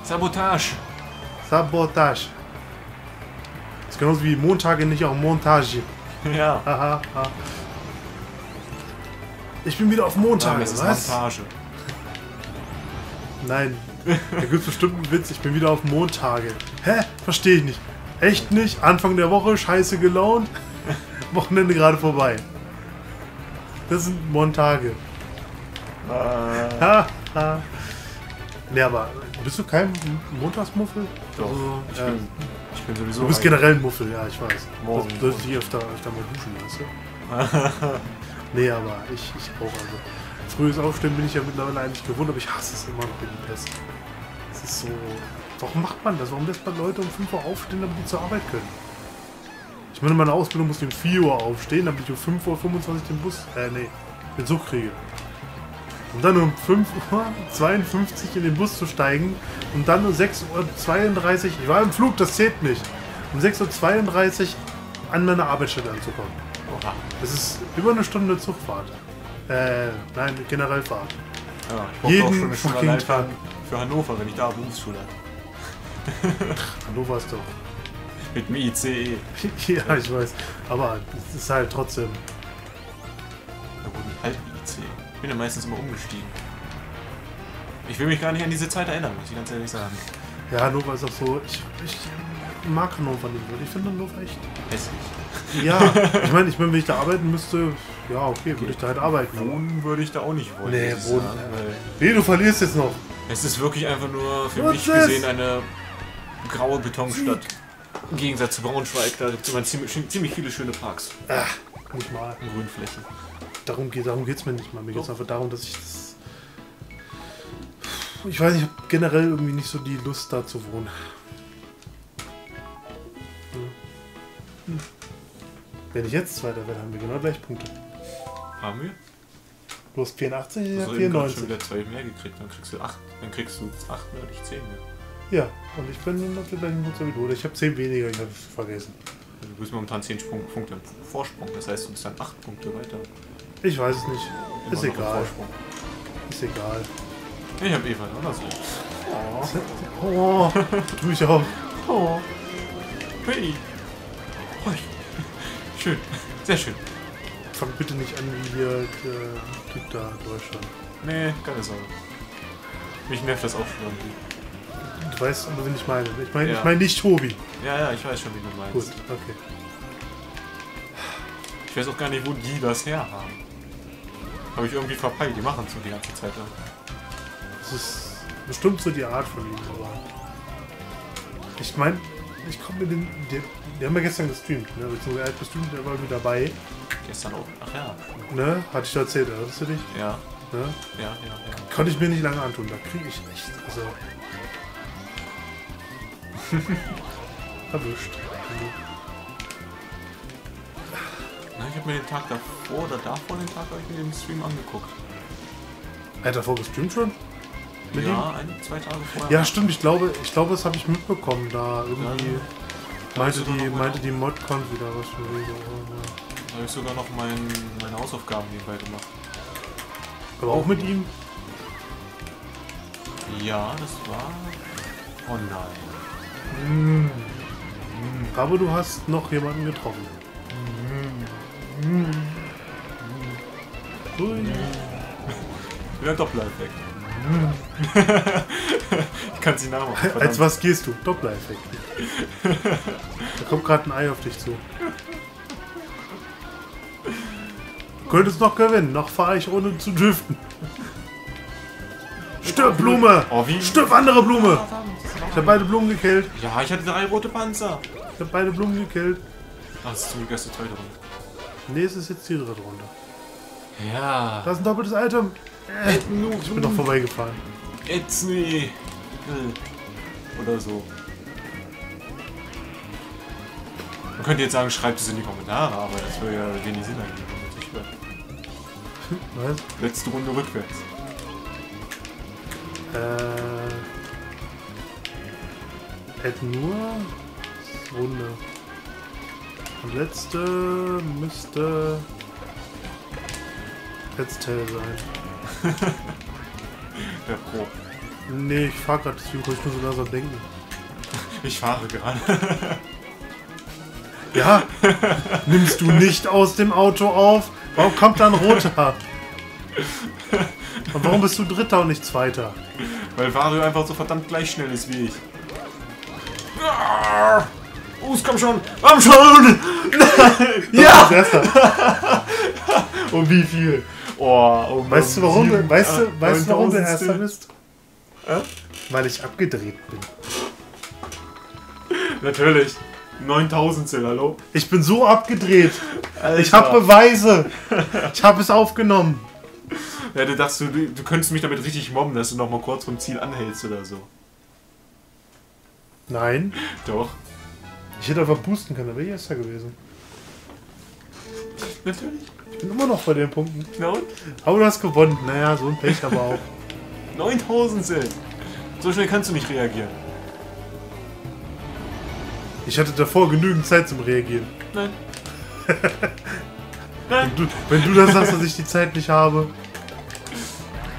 Sabotage. Sabotage. Das ist genauso wie Montage nicht auch Montage. [LAUGHS] Ja. Haha. ha. Ich bin wieder auf Montage. es ist was? Montage. Nein. Da gibt es bestimmt einen Witz. Ich bin wieder auf Montage. Hä? Verstehe ich nicht. Echt nicht? Anfang der Woche, scheiße gelaunt. Wochenende gerade vorbei. Das sind Montage. Äh, ha. Ne, aber bist du kein Montagsmuffel? doch. Also, ich, ja. bin, ich bin sowieso. Du bist generell ein Muffel, ja, ich weiß. Morgen. Du solltest dich öfter, öfter mal duschen, weißt du? [LAUGHS] nee, aber ich, ich auch. Also, frühes Aufstehen bin ich ja mittlerweile eigentlich gewohnt, aber ich hasse es immer noch wie die Pest. Ist so. Warum macht man das? Warum lässt man Leute um 5 Uhr aufstehen, damit die zur Arbeit können? Ich meine, meine Ausbildung musste um 4 Uhr aufstehen, damit ich um 5.25 Uhr den Bus, äh, nee, den Zug kriege. Und dann um 5.52 Uhr in den Bus zu steigen und dann um 6.32 Uhr, ich war im Flug, das zählt nicht, um 6.32 Uhr an meine Arbeitsstelle anzukommen. Oha. Das ist über eine Stunde Zugfahrt. Äh, nein, generell Fahrt. Ja, ich Jeden fucking Tag. Für Hannover, wenn ich da Berufsschule habe. Hannover ist doch. Mit dem ICE. [LAUGHS] ja, ich weiß. Aber es ist halt trotzdem. Halb-IC. Ich bin ja meistens immer umgestiegen. Ich will mich gar nicht an diese Zeit erinnern, muss ich ganz ehrlich sagen. Ja, Hannover ist auch so. Ich, ich mag Hannover nicht wirklich. Ich finde Hannover echt. Hässlich. Ja, ich meine, ich mein, wenn ich da arbeiten müsste, ja, okay, würde ich da halt arbeiten. Wohnen würde ich da auch nicht wollen. Nee, wohnen, Nee, du verlierst jetzt noch. Es ist wirklich einfach nur für What's mich this? gesehen eine graue Betonstadt. Im Gegensatz zu Braunschweig, da gibt es immer ziemlich, ziemlich viele schöne Parks Ach, nicht mal. Grünflächen. Darum geht darum geht's mir nicht mal. Mir geht's Doch. einfach darum, dass ich das. Ich weiß, ich habe generell irgendwie nicht so die Lust, da zu wohnen. Wenn ich jetzt Zweiter werde, haben wir genau gleich Punkte. Haben wir? Du hast 84, ich Also habe eben gerade 94. schon wieder zwei mehr gekriegt, dann kriegst du acht, dann kriegst du acht mehr und ich zehn mehr. Ja, und ich bin auf der gleichen Punktzahl wie du. Oder ich habe 10 weniger, ich habe es vergessen. Also Du bist momentan 10 Sprung- Punkte im Vorsprung, das heißt, du bist dann 8 Punkte weiter. Ich weiß es nicht. Immer Ist egal. Vorsprung. Ist egal. Ich hab Eva oder so. Oh, [LAUGHS] tu ich auch. Oh. Hey. Hui. Schön. Sehr schön. Fang bitte nicht an wie hier der Typ da in Deutschland. Nee, keine Sorge. Mich nervt das auch schon irgendwie. Du weißt aber, wen ich meine. Ich meine Ja. ich meine nicht Tobi. Ja, ja, ich weiß schon, wie du meinst. Gut, okay. Ich weiß auch gar nicht, wo die das herhaben. Habe ich irgendwie verpeilt, die machen so die ganze Zeit lang. Das ist bestimmt so die Art von ihm, aber. Ich meine, ich komme mit den. Die, die haben ja gestern gestreamt, ne? Beziehungsweise er hat gestreamt, der war irgendwie dabei. Gestern auch. Ach ja. Ne? Hatte ich dir erzählt, erinnerst du dich? Ja, Ne? ja, ja, ja. Konnte ich mir nicht lange antun, da kriege ich echt. Also. [LAUGHS] Erwischt. Na, ich habe mir den Tag davor oder davor den Tag habe ich mir den Stream angeguckt. Er hat davor gestreamt schon? Mit ja, ein, zwei Tage vorher. Ja, stimmt, ich glaube, ich glaube, das habe ich mitbekommen, da irgendwie. Da Meinte die, doch meinte die Modcon wieder was von wegen. Da habe ich sogar noch mein, meine Hausaufgaben nebenbei gemacht. Aber auch mit ihm? Ja, das war. Oh nein. Mm. Aber du hast noch jemanden getroffen. Ui. Wieder Doppler-Effekt. Ich kann sie nachmachen. Als verdammt. was gehst du? Doppler-Effekt. Da kommt gerade ein Ei auf dich zu. Du könntest noch gewinnen. Noch fahre ich ohne zu driften. Stirb, Blume! Oh, wie? Stirb, andere Blume! Das ist Ich habe beide Blumen gekillt. Ja, ich hatte drei rote Panzer. Ich habe beide Blumen gekillt. Ach, das ist zum Glück erst die zweite Runde. Nee, es ist jetzt die dritte Runde. Ja. Da ist ein doppeltes Item. Ich bin noch vorbeigefahren. Etzny. Oder so. Man könnte jetzt sagen, schreibt es in die Kommentare, aber das würde ja wenig Sinn ergeben. [LAUGHS] Was? Letzte Runde rückwärts. Äh. Add nur Runde. Und letzte müsste Let's Tell sein. Der Pro. Nee, ich fahr gerade, deswegen konnte ich nur so langsam denken. Ich fahre gerade. [LAUGHS] Ja, nimmst du nicht aus dem Auto auf? Warum kommt da ein roter? Und warum bist du Dritter und nicht Zweiter? Weil Vario einfach so verdammt gleich schnell ist wie ich. Ah! Oh, komm schon! Komm schon! [LAUGHS] Ja! [LAUGHS] Und wie viel? Oh, oh Weißt du warum? du- Weißt du, weißt du warum du Erster Erster bist? Äh? Weil ich abgedreht bin. Natürlich. 9000 hallo? Ich bin so abgedreht. Alter. Ich habe Beweise. Ich habe es aufgenommen. Ja, du dachtest, du, du könntest mich damit richtig mobben, dass du noch mal kurz vom Ziel anhältst oder so. Nein. Doch. Ich hätte einfach boosten können, da wäre ich Erster gewesen. Natürlich. Bin immer noch bei den Punkten. Na und? Aber du hast gewonnen. Naja, so ein Pech aber auch. [LAUGHS] 9000 So schnell kannst du nicht reagieren. Ich hatte davor genügend Zeit zum Reagieren. Nein. [LAUGHS] Nein. Du, wenn du das sagst, dass ich die Zeit nicht habe.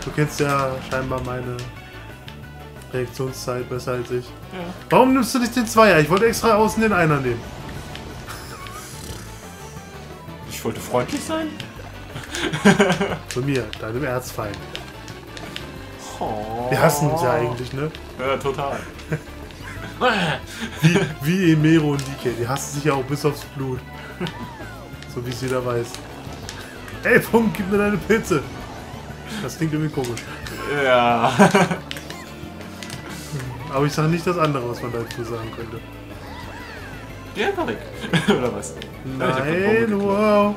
Du kennst ja scheinbar meine Reaktionszeit besser als ich. Ja. Warum nimmst du nicht den Zweier? Ich wollte extra außen den Einer nehmen. Ich wollte freundlich sein? [LAUGHS] Von mir, deinem Erzfeind. Oh. Wir hassen uns ja eigentlich, ne? Ja, total. Wie, wie Emero und Dike. Die hassen sich ja auch bis aufs Blut. So wie es jeder weiß. Ey, Punkt, gib mir deine Pilze. Das klingt irgendwie komisch. ja. [LAUGHS] Aber ich sage nicht das andere, was man dazu sagen könnte. Der war weg. Oder was? Nein, wow.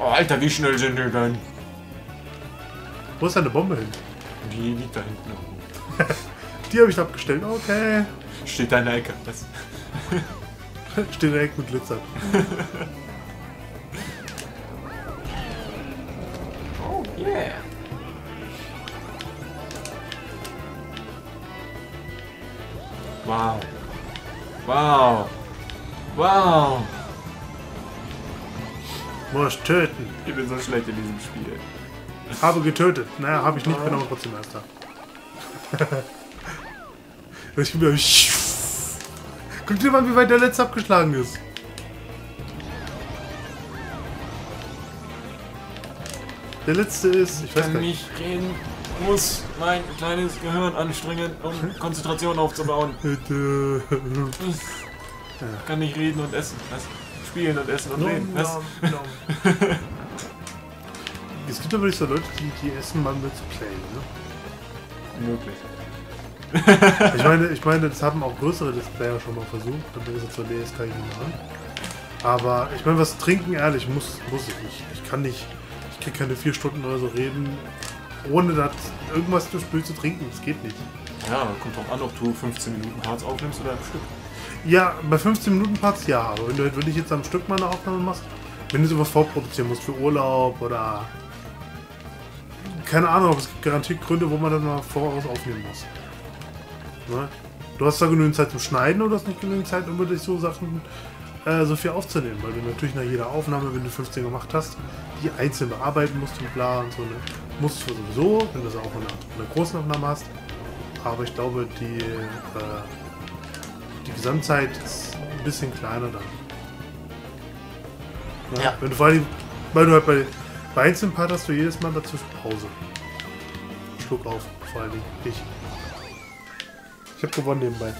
Oh, Alter, wie schnell sind die denn? Wo ist deine Bombe hin? Die liegt da hinten. irgendwo. [LAUGHS] Die habe ich abgestellt. Okay. Steht da in der Ecke. Das [LAUGHS] Steht direkt mit Glitzer. [LAUGHS] oh, yeah. Wow. Wow. Wow. Muss töten. Ich bin so schlecht in diesem Spiel. Habe getötet. Naja, habe ich nicht, bin aber trotzdem erster. [LAUGHS] ich bin. Guck dir mal, wie weit der letzte abgeschlagen ist. Der letzte ist. Ich weiß kann nicht reden, muss mein kleines Gehirn anstrengen, um Konzentration aufzubauen. Kann nicht reden und essen. Was? Spielen und essen und reden. Was? nom, nom. [LAUGHS] Es gibt aber nicht so Leute, die, die essen, man will zu playen. Ne? Möglich. Ich meine, ich meine, das haben auch größere Displayer schon mal versucht. Dann ist es nee, das kann ich nicht machen. Aber ich meine, was trinken, ehrlich, muss, muss ich nicht. Ich kann nicht, ich krieg keine vier Stunden oder so reden, ohne das irgendwas zu Spiel zu trinken. Das geht nicht. Ja, kommt drauf an, ob du 15 Minuten Parts aufnimmst oder am Stück. Ja, bei 15 Minuten Parts ja, aber wenn du halt wirklich jetzt am Stück mal eine Aufnahme machst, wenn du sowas vorproduzieren musst für Urlaub oder keine Ahnung, aber es gibt garantiert Gründe, wo man dann mal voraus aufnehmen muss. Ne? Du hast da genügend Zeit zum Schneiden oder hast nicht genügend Zeit, um wirklich so Sachen äh, so viel aufzunehmen, weil du natürlich nach jeder Aufnahme, wenn du 15 gemacht hast, die einzeln bearbeiten musst und bla und so. Ne? Musst du sowieso, wenn du das auch in einer, in einer großen Aufnahme hast. Aber ich glaube, die, äh, die Gesamtzeit ist ein bisschen kleiner dann. Ne? Ja. Wenn du vor allem, weil du halt bei, bei einzelnen Part hast du jedes Mal dazwischen Pause. Schluck auf, vor allem ich. Ich habe gewonnen nebenbei.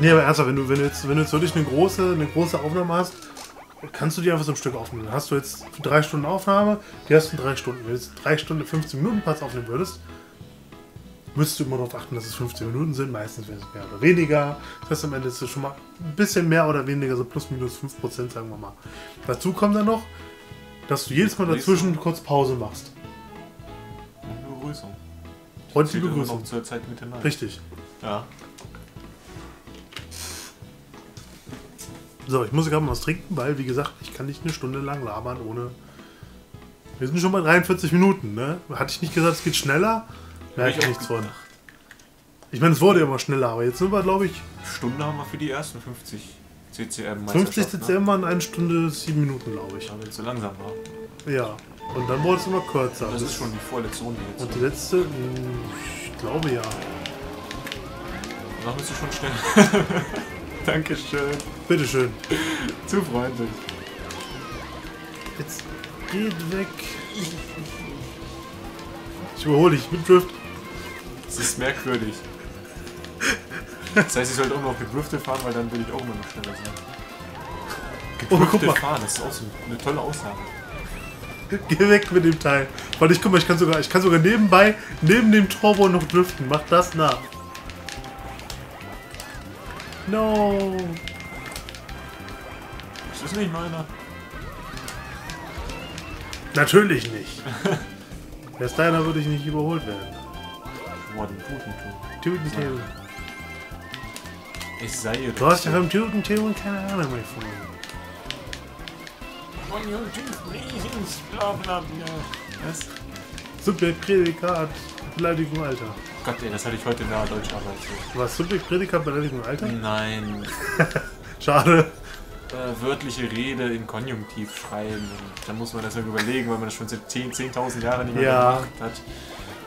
Nee, aber ernsthaft, wenn du, wenn du jetzt, wenn du jetzt wirklich eine große, eine große Aufnahme hast, kannst du die einfach so ein Stück aufnehmen. Dann hast du jetzt drei Stunden Aufnahme, die hast du in drei Stunden. Wenn du jetzt drei Stunden 15 Minuten Parts aufnehmen würdest, müsstest du immer darauf achten, dass es 15 Minuten sind. Meistens wäre es mehr oder weniger. Das heißt, am Ende ist es schon mal ein bisschen mehr oder weniger, so plus minus 5%, sagen wir mal. Dazu kommt dann noch, dass du jedes Mal dazwischen kurz Pause machst. Eine Begrüßung. Und die Begrüßung. zur Zeit mit hinein. Richtig. Ja. So, ich muss gerade mal was trinken, weil, wie gesagt, ich kann nicht eine Stunde lang labern ohne. Wir sind schon bei 43 Minuten, ne? Hatte ich nicht gesagt, es geht schneller? Merke ich nichts von. Ich meine, es wurde ja immer schneller, aber jetzt sind wir, glaube ich, Stunde haben wir für die ersten 50 CCM 50 Meisterschaften, CCM waren eine Stunde, sieben Minuten, glaube ich. Weil es so langsam war. Ja. Und dann wurde es immer kürzer. Das ist schon die vorletzte Runde jetzt. Und die letzte, mh, ich glaube ja. Danach bist du schon schnell. [LAUGHS] Dankeschön. Bitteschön. Zu freundlich. Jetzt geht weg. Ich überhole dich mit Drift. Das ist merkwürdig. Das heißt, ich sollte auch noch gedriftet fahren, weil dann will ich auch immer noch schneller sein. Oh, guck mal. fahren, das ist auch so eine tolle Aussage. Geh weg mit dem Teil. Warte, ich guck mal, ich kann sogar, ich kann sogar nebenbei, neben dem Turbo noch driften. Mach das nach. No. Ist das nicht meiner? Natürlich nicht. [LAUGHS] Wär's deiner, würde ich nicht überholt werden. Boah, den Tutentum. Tuten Ich sei Du hast ja vom Tuten keine Ahnung mehr von. Konjunktiv, Riesens, bla bla bla. Was? Subjekt, Prädikat, Beleidigung, Alter. Gott, ey, das hatte ich heute in der Deutscharbeit so. Was? Subjekt, Prädikat, Beleidigung, Alter? Nein. [LAUGHS] Schade. Äh, wörtliche Rede in Konjunktiv schreiben. Und dann muss man das ja überlegen, weil man das schon seit 10 10.000 Jahren nicht mehr Ja. gemacht hat.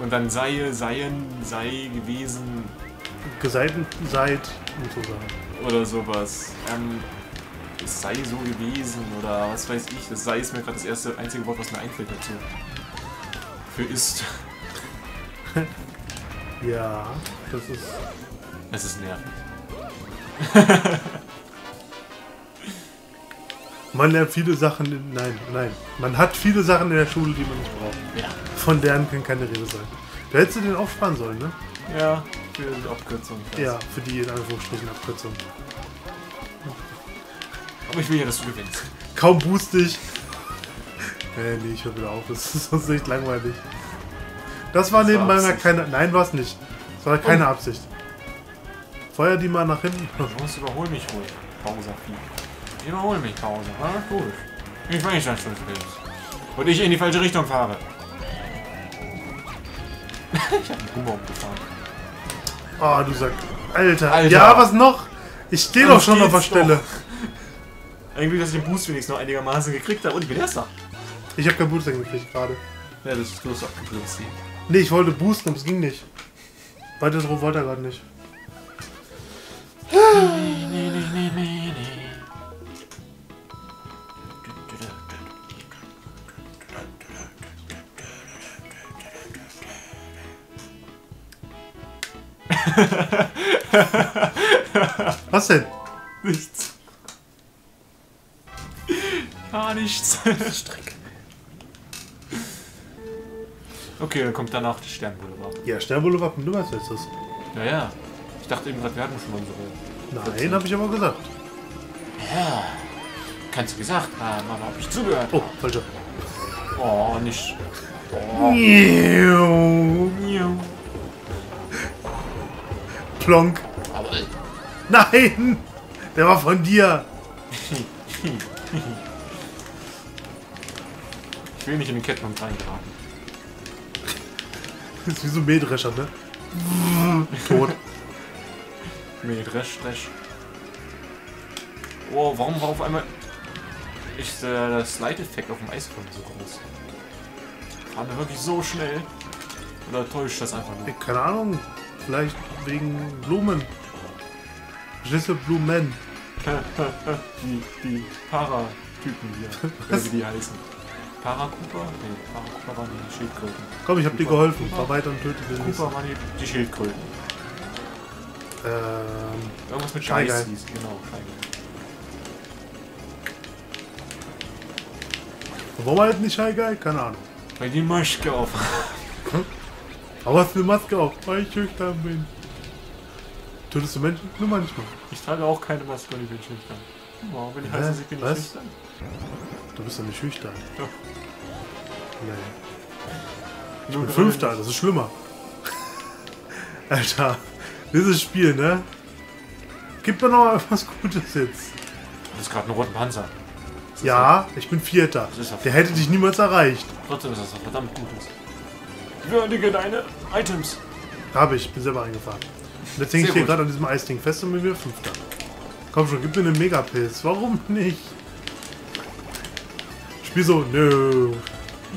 Und dann sei, seien, sei gewesen Geseiten seid und so sagen. oder sowas. Ähm, es sei so gewesen oder was weiß ich. Das sei ist mir gerade das erste einzige Wort, was mir einfällt dazu. Für ist. [LAUGHS] Ja, das ist. Es ist nervig. [LAUGHS] Man lernt viele Sachen. In, nein, nein. Man hat viele Sachen in der Schule, die man nicht braucht. Ja. Von lernen kann keine Rede sein. Da hättest du den aufsparen sollen, ne? Ja, für die Abkürzung. Ja, für die in Anführungsstrichen Abkürzung. Aber ich will ja, dass du gewinnst. Kaum boost ich. Nee, nee, ich höre wieder auf. Das ist [LAUGHS] sonst echt langweilig. Das war Das war nebenbei mal Absicht. keine. Nein, war es nicht. Das war keine Absicht. Feuer die mal nach hinten. Du musst überhol mich ruhig. Pause, Vieh. Überhol mich, Pause. Ah, gut. Ich weiß was du willst. Und ich in die falsche Richtung fahre. [LAUGHS] ich hab einen Kuhbaum gefahren. Oh, du Sack. Alter. Alter. Ja, was noch? Ich stehe doch schon auf der Stelle. Eigentlich, dass ich den Boost wenigstens noch einigermaßen gekriegt habe und ich bin erster. Ich habe kein Boost gekriegt gerade. Ja, das ist bloß abgeblitzt. Nee, ich wollte boosten, aber es ging nicht. Weiter drauf wollte er gerade nicht. [LAUGHS] Was denn? Nichts. Gar nichts. Strecke. okay, dann kommt danach der Sternboulevard. Ja, Sternboulevard kommt immer als letztes. Ja, ja. Ich dachte eben gerade, wir hatten schon unsere. Nein, habe ich aber gesagt. Ja. Kannst du gesagt haben, aber hab ich zugehört. Oh, falscher. Oh, nicht. Oh. Miau. Plonk. Nein! Der war von dir. ich will nicht in den Kettenhund reingeraten. Das ist wie so ein Mähdrescher, ne? Tot. Nee, Dresch. Oh, warum war auf einmal. Ist der, der Slide-Effekt auf dem Eisfilm so groß? Fahren wir wirklich so schnell? Oder täuscht das einfach nur? Keine Ahnung. Vielleicht wegen Blumen. Verstehst du? Blumen. die, die Para-Typen hier. [LAUGHS] Oder wie die heißen. Parakupa? Nee, Parakupa waren die Schildkröten. Komm, ich hab dir Cooper. geholfen. Cooper. Und töte den. Kupa waren die, die Schildkröten. Ähm, Irgendwas mit. Scheiß hieß, genau. Guy. warum halt nicht Shy Guy? Keine Ahnung. Weil die Maske auf. [LAUGHS] Aber hast du eine Maske auf, weil ich schüchtern bin. Tötest du Menschen? Nur manchmal. Ich trage auch keine Maske und ich bin schüchtern. Wow, wenn ich Hä? heiße, ich bin nicht Was? schüchtern. Du bist doch nicht schüchtern. Doch. Nee. Nur Ich bin Fünfter, das ist schlimmer. [LAUGHS] Alter, dieses Spiel, ne? Gib doch noch mal was Gutes jetzt. Das ist gerade ein roten Panzer. Ja, ich bin Vierter. Der hätte dich niemals erreicht. Trotzdem ist das was verdammt Gutes. Würdige deine Items. Habe ich, bin selber eingefahren. Und jetzt hänge ich hier gerade an diesem Eisding fest und bin wieder Fünfter. Komm schon, gib mir einen Megapilz. Warum nicht? Spiel so, no.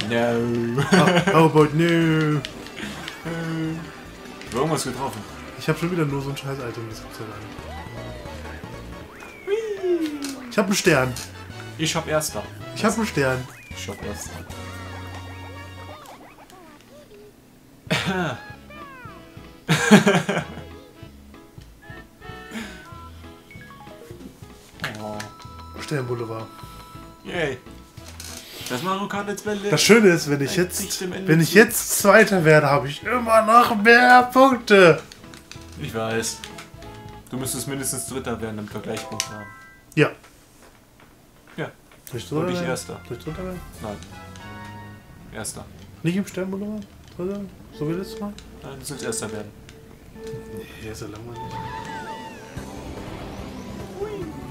No. How about no? Irgendwas getroffen. Ich habe schon wieder nur so ein scheiß Item, das gibt's ja gar nicht. Ich habe einen Stern. Ich hab Erster. Ich habe einen Stern. Ich hab Erster. [LAUGHS] Sternboulevard. Yay. Das Mario Kart Let's Play. Das Schöne ist, wenn ich jetzt, wenn ich jetzt Zweiter werde, habe ich immer noch mehr Punkte. Ich weiß. Du müsstest mindestens Dritter werden, damit wir Gleichpunkte haben. Ja. Ja. Ich Und Dritter ich werden? Erster. Ich Dritter werden? Nein. Erster. Nicht im Sternboulevard? Dritter? So wie letztes Mal? Nein, du sollst Erster werden. Nee, ist ja langweilig.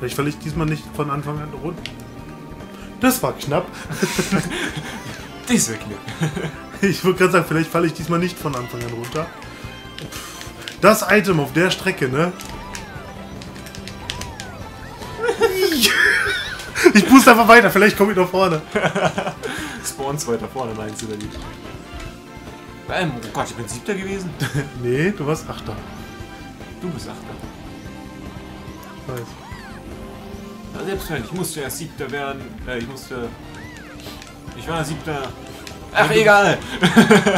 Vielleicht falle ich diesmal nicht von Anfang an rund. Das war knapp. [LAUGHS] Diese Knick. [LAUGHS] Ich würde gerade sagen, vielleicht falle ich diesmal nicht von Anfang an runter. Das Item auf der Strecke, ne? [LAUGHS] Ich boost einfach weiter, vielleicht komme ich nach vorne. Spawns weiter vorne, meinst du, oder wie? Ähm, oh Gott, ich bin Siebter gewesen? Nee, du warst Achter. Du bist Achter. Ich weiß. Ja, selbst wenn, ich musste erst siebter werden. Äh, ich musste. Ich war siebter. Ach, egal! [LAUGHS]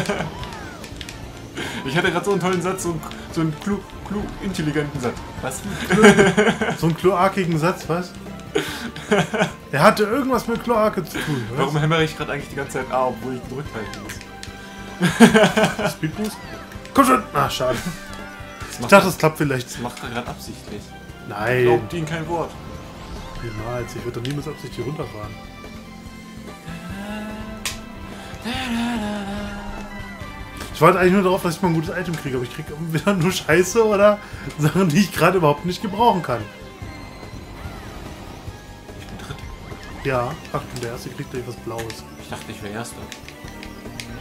ich hatte gerade so einen tollen Satz, so einen, so einen klu, klu, intelligenten Satz. Was? [LAUGHS] So einen kloakigen Satz, was? [LAUGHS] Er hatte irgendwas mit Kloake zu tun. Was? Warum hämmere ich gerade eigentlich die ganze Zeit A, obwohl ich gedrückt halten muss? Speedboost? Komm schon! Ah, schade. Das Ich dachte, das klappt vielleicht. das macht er gerade absichtlich. Nein. Glaubt ihnen kein Wort. Niemals. Ich würde doch niemals absichtlich runterfahren. Ich warte eigentlich nur darauf, dass ich mal ein gutes Item kriege, aber ich kriege wieder nur Scheiße oder Sachen, die ich gerade überhaupt nicht gebrauchen kann. Ich bin dritt. Ja, ach, und der erste kriegt gleich was Blaues. Ich dachte, ich wäre erster.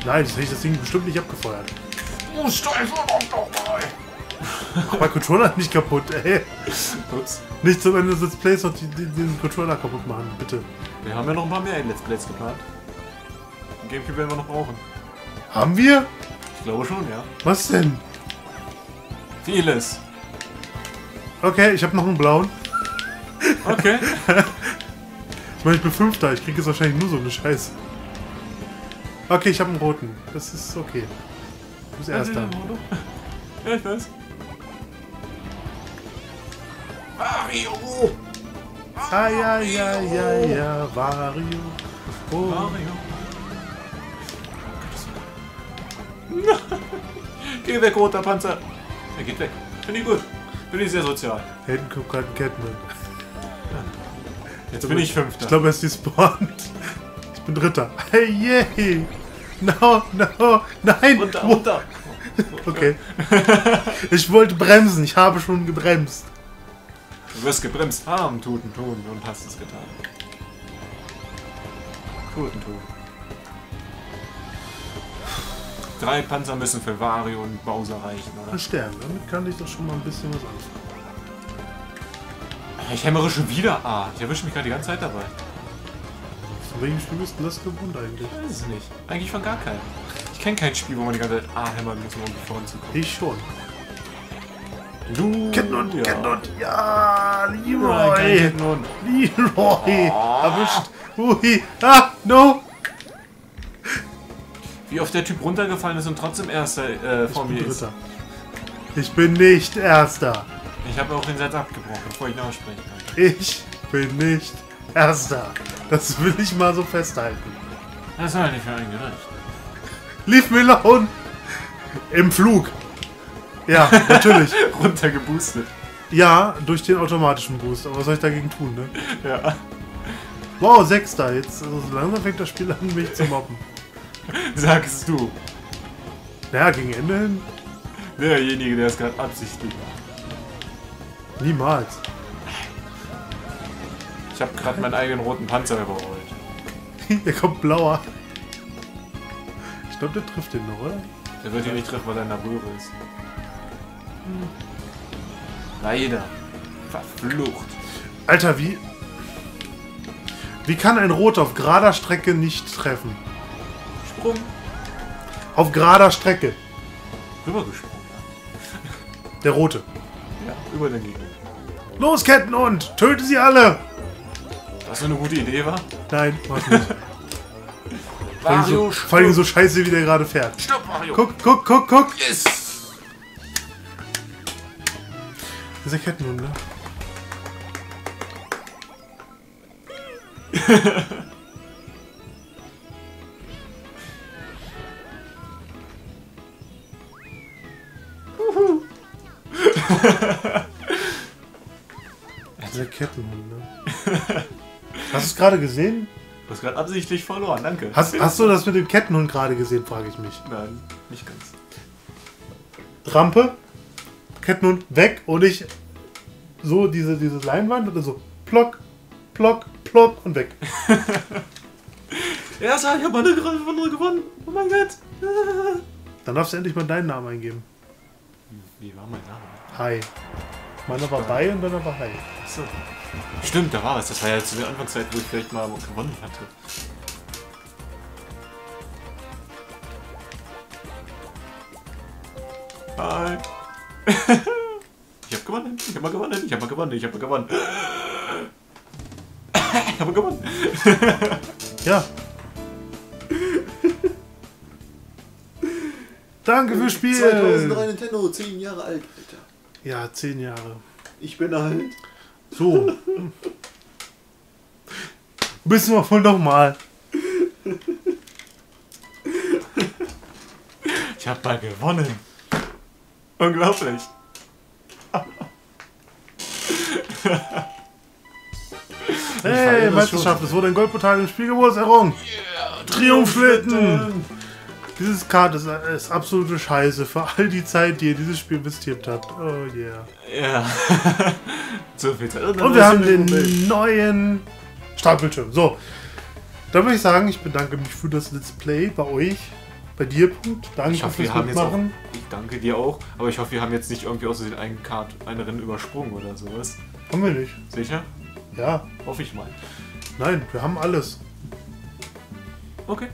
Nein, das hätte ich das Ding bestimmt nicht abgefeuert. Oh, Stolz, doch mal! Mein Controller ist nicht kaputt, ey. Ups. Nicht zum Ende des Let's Plays noch die, die, den Controller kaputt machen, bitte. Wir haben ja noch ein paar mehr Let's Plays geplant. Ein Gamecube werden wir noch brauchen. Haben wir? Ich glaube schon, ja. Was denn? Vieles. Okay, ich habe noch einen blauen. Okay. [LAUGHS] Ich meine, ich bin Fünfter. Ich kriege jetzt wahrscheinlich nur so eine Scheiße. Okay, ich habe einen roten. Das ist okay. Du bist Erster. [LAUGHS] Ja, ich weiß. Mario! Ah, ja, ja, ja, ja, Vario. Oh. Mario. [LAUGHS] Geh weg, roter Panzer. Er geht weg. Finde ich gut. Finde ich sehr sozial. Hinten kommt gerade ein Catman. Jetzt bin ich Fünfter. Ich glaube, er ist despawned. Ich bin Dritter. Hey, yay! No, no, nein! runter, runter. [LAUGHS] Okay. Ich wollte bremsen. Ich habe schon gebremst. Du wirst gebremst haben, Tuten tun und hast es getan. Tuten tun. Drei Panzer müssen für Wario und Bowser reichen, oder? Ein Stern. Damit kann ich doch schon mal ein bisschen was anfangen. Ich hämmere schon wieder A. Ich erwische mich gerade die ganze Zeit dabei. Von welchem Spiel bist du das gewohnt eigentlich? Ich weiß es nicht. Eigentlich von gar keinem. Ich kenne kein Spiel, wo man die ganze Zeit A hämmern muss, um voranzukommen. Ich schon. Du, Kettenhund, ja. Kettenhund. Ja, Nein, Leroy. Kettenhund. Leroy. Oh. Erwischt. Ui. Ah, no. Wie oft der Typ runtergefallen ist und trotzdem Erster äh, vor mir ist. Ich bin nicht Erster. Ich habe auch den Satz abgebrochen, bevor ich ihn aussprechen kann. Ich bin nicht Erster. Das will ich mal so festhalten. Das war nicht für einen gerecht. Leave me alone. Im Flug. Ja, natürlich. [LAUGHS] Runtergeboostet. Ja, durch den automatischen Boost. Aber was soll ich dagegen tun, ne? Ja. Wow, Sechster. Jetzt also so langsam fängt das Spiel an, mich zu mobben. [LAUGHS] Sagst du. Naja, gegen Ende hin. Derjenige, der es gerade absichtlich macht. Niemals. Ich habe gerade meinen eigenen roten Panzer überholt. [LAUGHS] Hier kommt blauer. Ich glaube, der trifft den noch, oder? Der wird ihn nicht treffen, weil er in der Röhre ist. Leider. Verflucht. Alter, wie. Wie kann ein Rot auf gerader Strecke nicht treffen? Sprung. Auf gerader Strecke. Rübergesprungen. Der Rote. Ja, über den Gegner. Los, Kettenhund! Töte sie alle! Was so eine gute Idee war? Nein, mach nicht. [LAUGHS] Vor allem so, Mario, vor allem so scheiße, wie der gerade fährt. Stopp, Mario! Guck, guck, guck, guck! Yes! Das ist der [LAUGHS] Kettenhund, ne? Das ist der Kettenhund, ne? Hast du es gerade gesehen? Du hast gerade absichtlich verloren, danke. Hast, hast du das mit dem Kettenhund gerade gesehen, frage ich mich. Nein, nicht ganz. Rampe, Kettenhund weg und ich so diese, diese Leinwand oder so plock, plock, plock und weg. [LAUGHS] Ja, sag, ich habe eine Runde gewonnen. Oh mein Gott. [LAUGHS] Dann darfst du endlich mal deinen Namen eingeben. Wie war mein Name? Hi. Meiner war bei und deiner war Hi. Achso. Stimmt, da war was. Das war ja zu der Anfangszeit, wo ich vielleicht mal gewonnen hatte. Hi. [LAUGHS] ich hab gewonnen. Ich hab mal gewonnen. Ich hab mal gewonnen. Ich hab mal gewonnen. ich habe gewonnen. Ja. Danke fürs Spiel. 2003 Nintendo, 10 Jahre alt, Alter. Ja, zehn Jahre. Ich bin alt. So. Müssen wir wohl nochmal. Ich habe mal gewonnen. Unglaublich. [LAUGHS] Hey, Meisterschaft, es wurde ein Goldportal im Spielgemodus errungen. Triumphschlitten! Dieses Kart ist, ist absolute Scheiße für all die Zeit, die ihr dieses Spiel investiert habt. Oh yeah. Ja. [LAUGHS] so viel Zeit. Und wir haben den neuen Startbildschirm. So, dann würde ich sagen, ich bedanke mich für das Let's Play bei euch, bei dir, Punkt. Danke Ich hoffe, wir fürs haben jetzt auch, Mitmachen. ich danke dir auch, aber ich hoffe, wir haben jetzt nicht irgendwie aus Versehen einen Card, eine Rennen übersprungen oder sowas. Haben wir nicht. Sicher? Ja, Hoffe ich mal. nein, wir haben alles. Okay.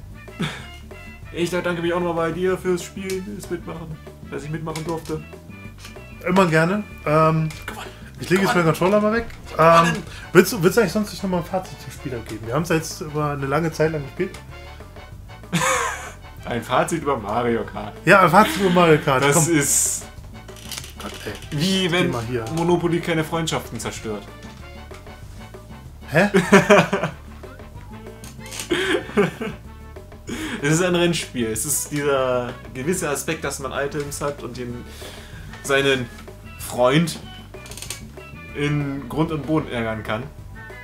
Ich danke mich auch nochmal bei dir fürs Spiel, fürs Mitmachen, dass ich mitmachen durfte. Immer gerne. Ähm, ich lege jetzt meinen Controller mal weg. Ähm, willst, du, willst du eigentlich sonst nicht nochmal ein Fazit zum Spiel abgeben? Wir haben es jetzt über eine lange Zeit lang gespielt. [LAUGHS] Ein Fazit über Mario Kart. Ja, ein Fazit über Mario Kart. Das Komm. ist Gott, ey. wie wenn. Monopoly keine Freundschaften zerstört. Hä? [LAUGHS] Es ist ein Rennspiel. Es ist dieser gewisse Aspekt, dass man Items hat und den seinen Freund in Grund und Boden ärgern kann.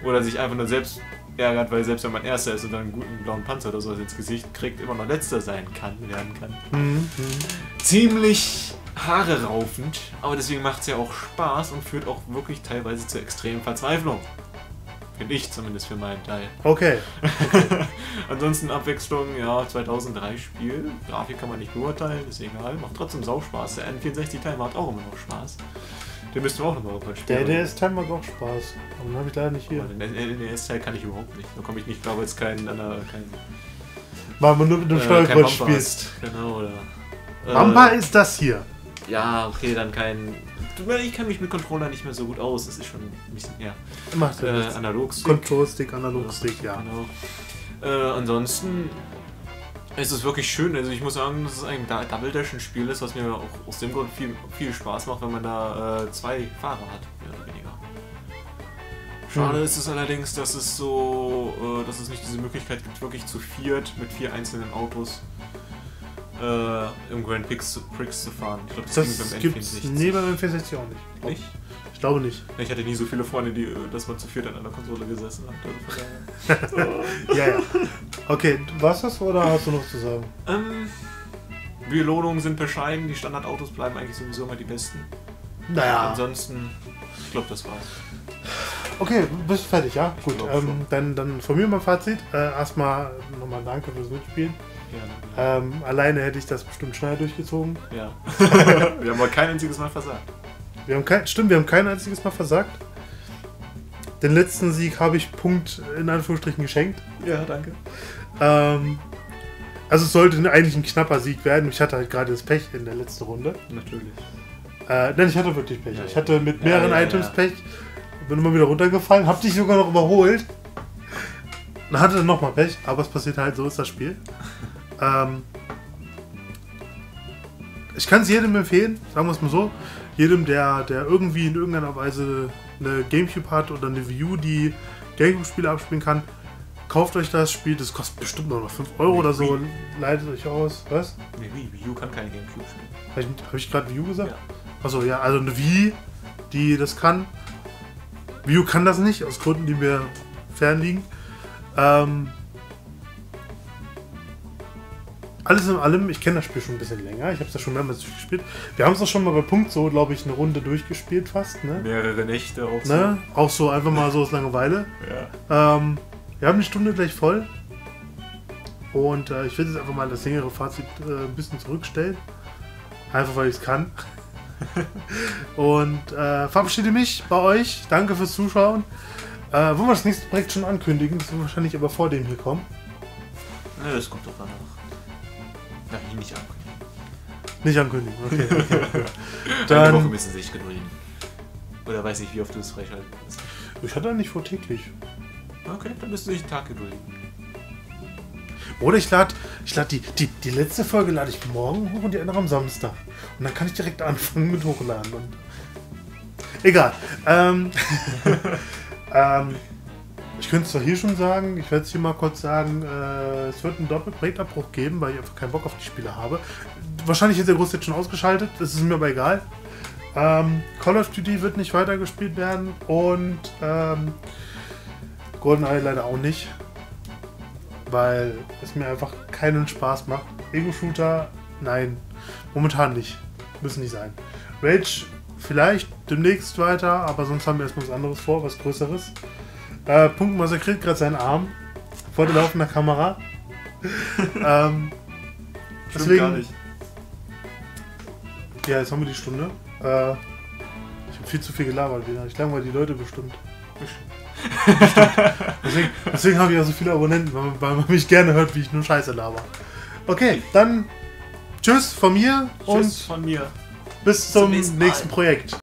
Oder sich einfach nur selbst ärgert, weil selbst wenn man Erster ist und dann einen guten blauen Panzer oder sowas ins Gesicht kriegt, immer noch Letzter sein kann, werden kann. Mhm, mhm. Ziemlich Haare raufend, aber deswegen macht es ja auch Spaß und führt auch wirklich teilweise zur extremen Verzweiflung. Finde ich zumindest für meinen Teil. Okay. [LAUGHS] Ansonsten Abwechslung, ja, 2003 Spiel. Grafik kann man nicht beurteilen, ist egal. Macht trotzdem sau Spaß. Der N64-Teil macht auch immer noch Spaß. Den müssten wir auch nochmal mal Der spielen. DS-Teil macht auch Spaß. Aber den habe ich leider nicht hier. Den NES-Teil kann ich überhaupt nicht. Da komme ich nicht klar, weil es kein, kein, kein, Weil man nur mit dem äh, Steuerkreuz ist. Genau, oder. äh, Mamba ist das hier. Ja, okay, dann kein. Ich kenne mich mit Controller nicht mehr so gut aus. Das ist schon ein bisschen eher Macht ja äh, nichts. analog. Control-Stick, Analog-Stick, ja. Genau. Äh, ansonsten ist es wirklich schön. Also ich muss sagen, dass es ein Double Dash ein Spiel ist, was mir auch aus dem Grund viel, viel Spaß macht, wenn man da äh, zwei Fahrer hat, mehr oder weniger. Schade Hm. ist es allerdings, dass es so, äh, dass es nicht diese Möglichkeit gibt, wirklich zu viert mit vier einzelnen Autos äh, im Grand Prix, Prix zu fahren. Ich glaube, das, Das ging gibt's. N64. Nee, beim N64 auch nicht. Nicht? Ich glaube nicht. Ich hatte nie so viele Freunde, die, äh, dass man zu viert an einer Konsole gesessen hat. Also. [LAUGHS] Ja, ja. Okay, war's das oder hast du noch zu sagen? Ähm, Belohnungen sind bescheiden, die Standardautos bleiben eigentlich sowieso immer die besten. Naja. Ansonsten, ich glaube, das war's. Okay, bist du fertig, ja? Gut, glaub ähm, dann, dann von mir mal Fazit. Äh, erstmal nochmal danke fürs Mitspielen. Gerne. Ähm, alleine hätte ich das bestimmt schneller durchgezogen. Ja. [LAUGHS] Wir haben aber kein einziges Mal versagt. Wir haben kein, stimmt, wir haben kein einziges Mal versagt. Den letzten Sieg habe ich Punkt in Anführungsstrichen geschenkt. Ja, danke. Ähm, also es sollte eigentlich ein knapper Sieg werden. Ich hatte halt gerade das Pech in der letzten Runde. Natürlich. Äh, nein, ich hatte wirklich Pech. Ja, Ich ja. hatte mit Ja, mehreren ja, Items ja. Pech. Bin immer wieder runtergefallen. Hab dich sogar noch überholt. Dann hatte dann nochmal Pech. Aber es passiert halt, so ist das Spiel. ähm, ich kann es jedem empfehlen, sagen wir es mal so. Jedem, der, der irgendwie in irgendeiner Weise eine Gamecube hat oder eine Wii U, die Gamecube-Spiele abspielen kann, kauft euch das Spiel. Das kostet bestimmt nur noch 5 Euro oder so. Leitet euch aus. Was? Nee, Wii, Wii U kann keine Gamecube spielen. Habe ich, hab ich gerade Wii U gesagt? Ja. Achso, ja, also eine Wii, die das kann. Wii U kann das nicht, aus Gründen, die mir fernliegen. Ähm, alles in allem, ich kenne das Spiel schon ein bisschen länger. Ich habe es ja schon mehrmals durchgespielt. Wir haben es auch schon mal bei Punkt so, glaube ich, eine Runde durchgespielt fast. Ne? Mehrere Nächte auch so. Ne? Auch so einfach mal so aus Langeweile. Ja. Ähm, wir haben die Stunde gleich voll. Und äh, ich will jetzt einfach mal das längere Fazit äh, ein bisschen zurückstellen. Einfach weil ich es kann. [LAUGHS] Und äh, verabschiede mich bei euch. Danke fürs Zuschauen. Äh, wollen wir das nächste Projekt schon ankündigen? Das wird wahrscheinlich aber vor dem hier kommen. Ne, das kommt doch danach. Ich nicht ankündigen. Nicht ankündigen. Okay. okay, [LAUGHS] okay. Eine Woche Dann, müssen sie sich gedulden. Oder weiß nicht, wie oft du es freischalten musst. ich hatte nicht vor täglich. Okay, dann müsst ihr sich einen Tag gedulden. Oder ich lade ich lad die, die, die letzte Folge lade ich morgen hoch und die andere am Samstag. Und dann kann ich direkt [LAUGHS] anfangen mit Hochladen. Und Egal. Ähm, [LAUGHS] ähm, ich könnte es doch hier schon sagen, ich werde es hier mal kurz sagen, äh, es wird einen Doppelbreitabbruch geben, weil ich einfach keinen Bock auf die Spiele habe. Wahrscheinlich ist der Groß jetzt schon ausgeschaltet, das ist mir aber egal. Ähm, Call of Duty wird nicht weitergespielt werden und ähm, GoldenEye leider auch nicht, weil es mir einfach keinen Spaß macht. Ego-Shooter, nein, momentan nicht. Müssen nicht sein. Rage vielleicht demnächst weiter, aber sonst haben wir erstmal was anderes vor, was Größeres. Äh, Punkt massakriert gerade seinen Arm vor der laufenden Kamera. [LAUGHS] ähm, Deswegen- gar nicht. ja, jetzt haben wir die Stunde. Äh, ich habe viel zu viel gelabert wieder. Ich langweile die Leute bestimmt. bestimmt. [LAUGHS] Deswegen, deswegen habe ich ja so viele Abonnenten, weil, man- weil man mich gerne hört, wie ich nur Scheiße laber. Okay, dann tschüss von mir Tschüss und von mir. Bis zum zum nächsten nächsten Projekt.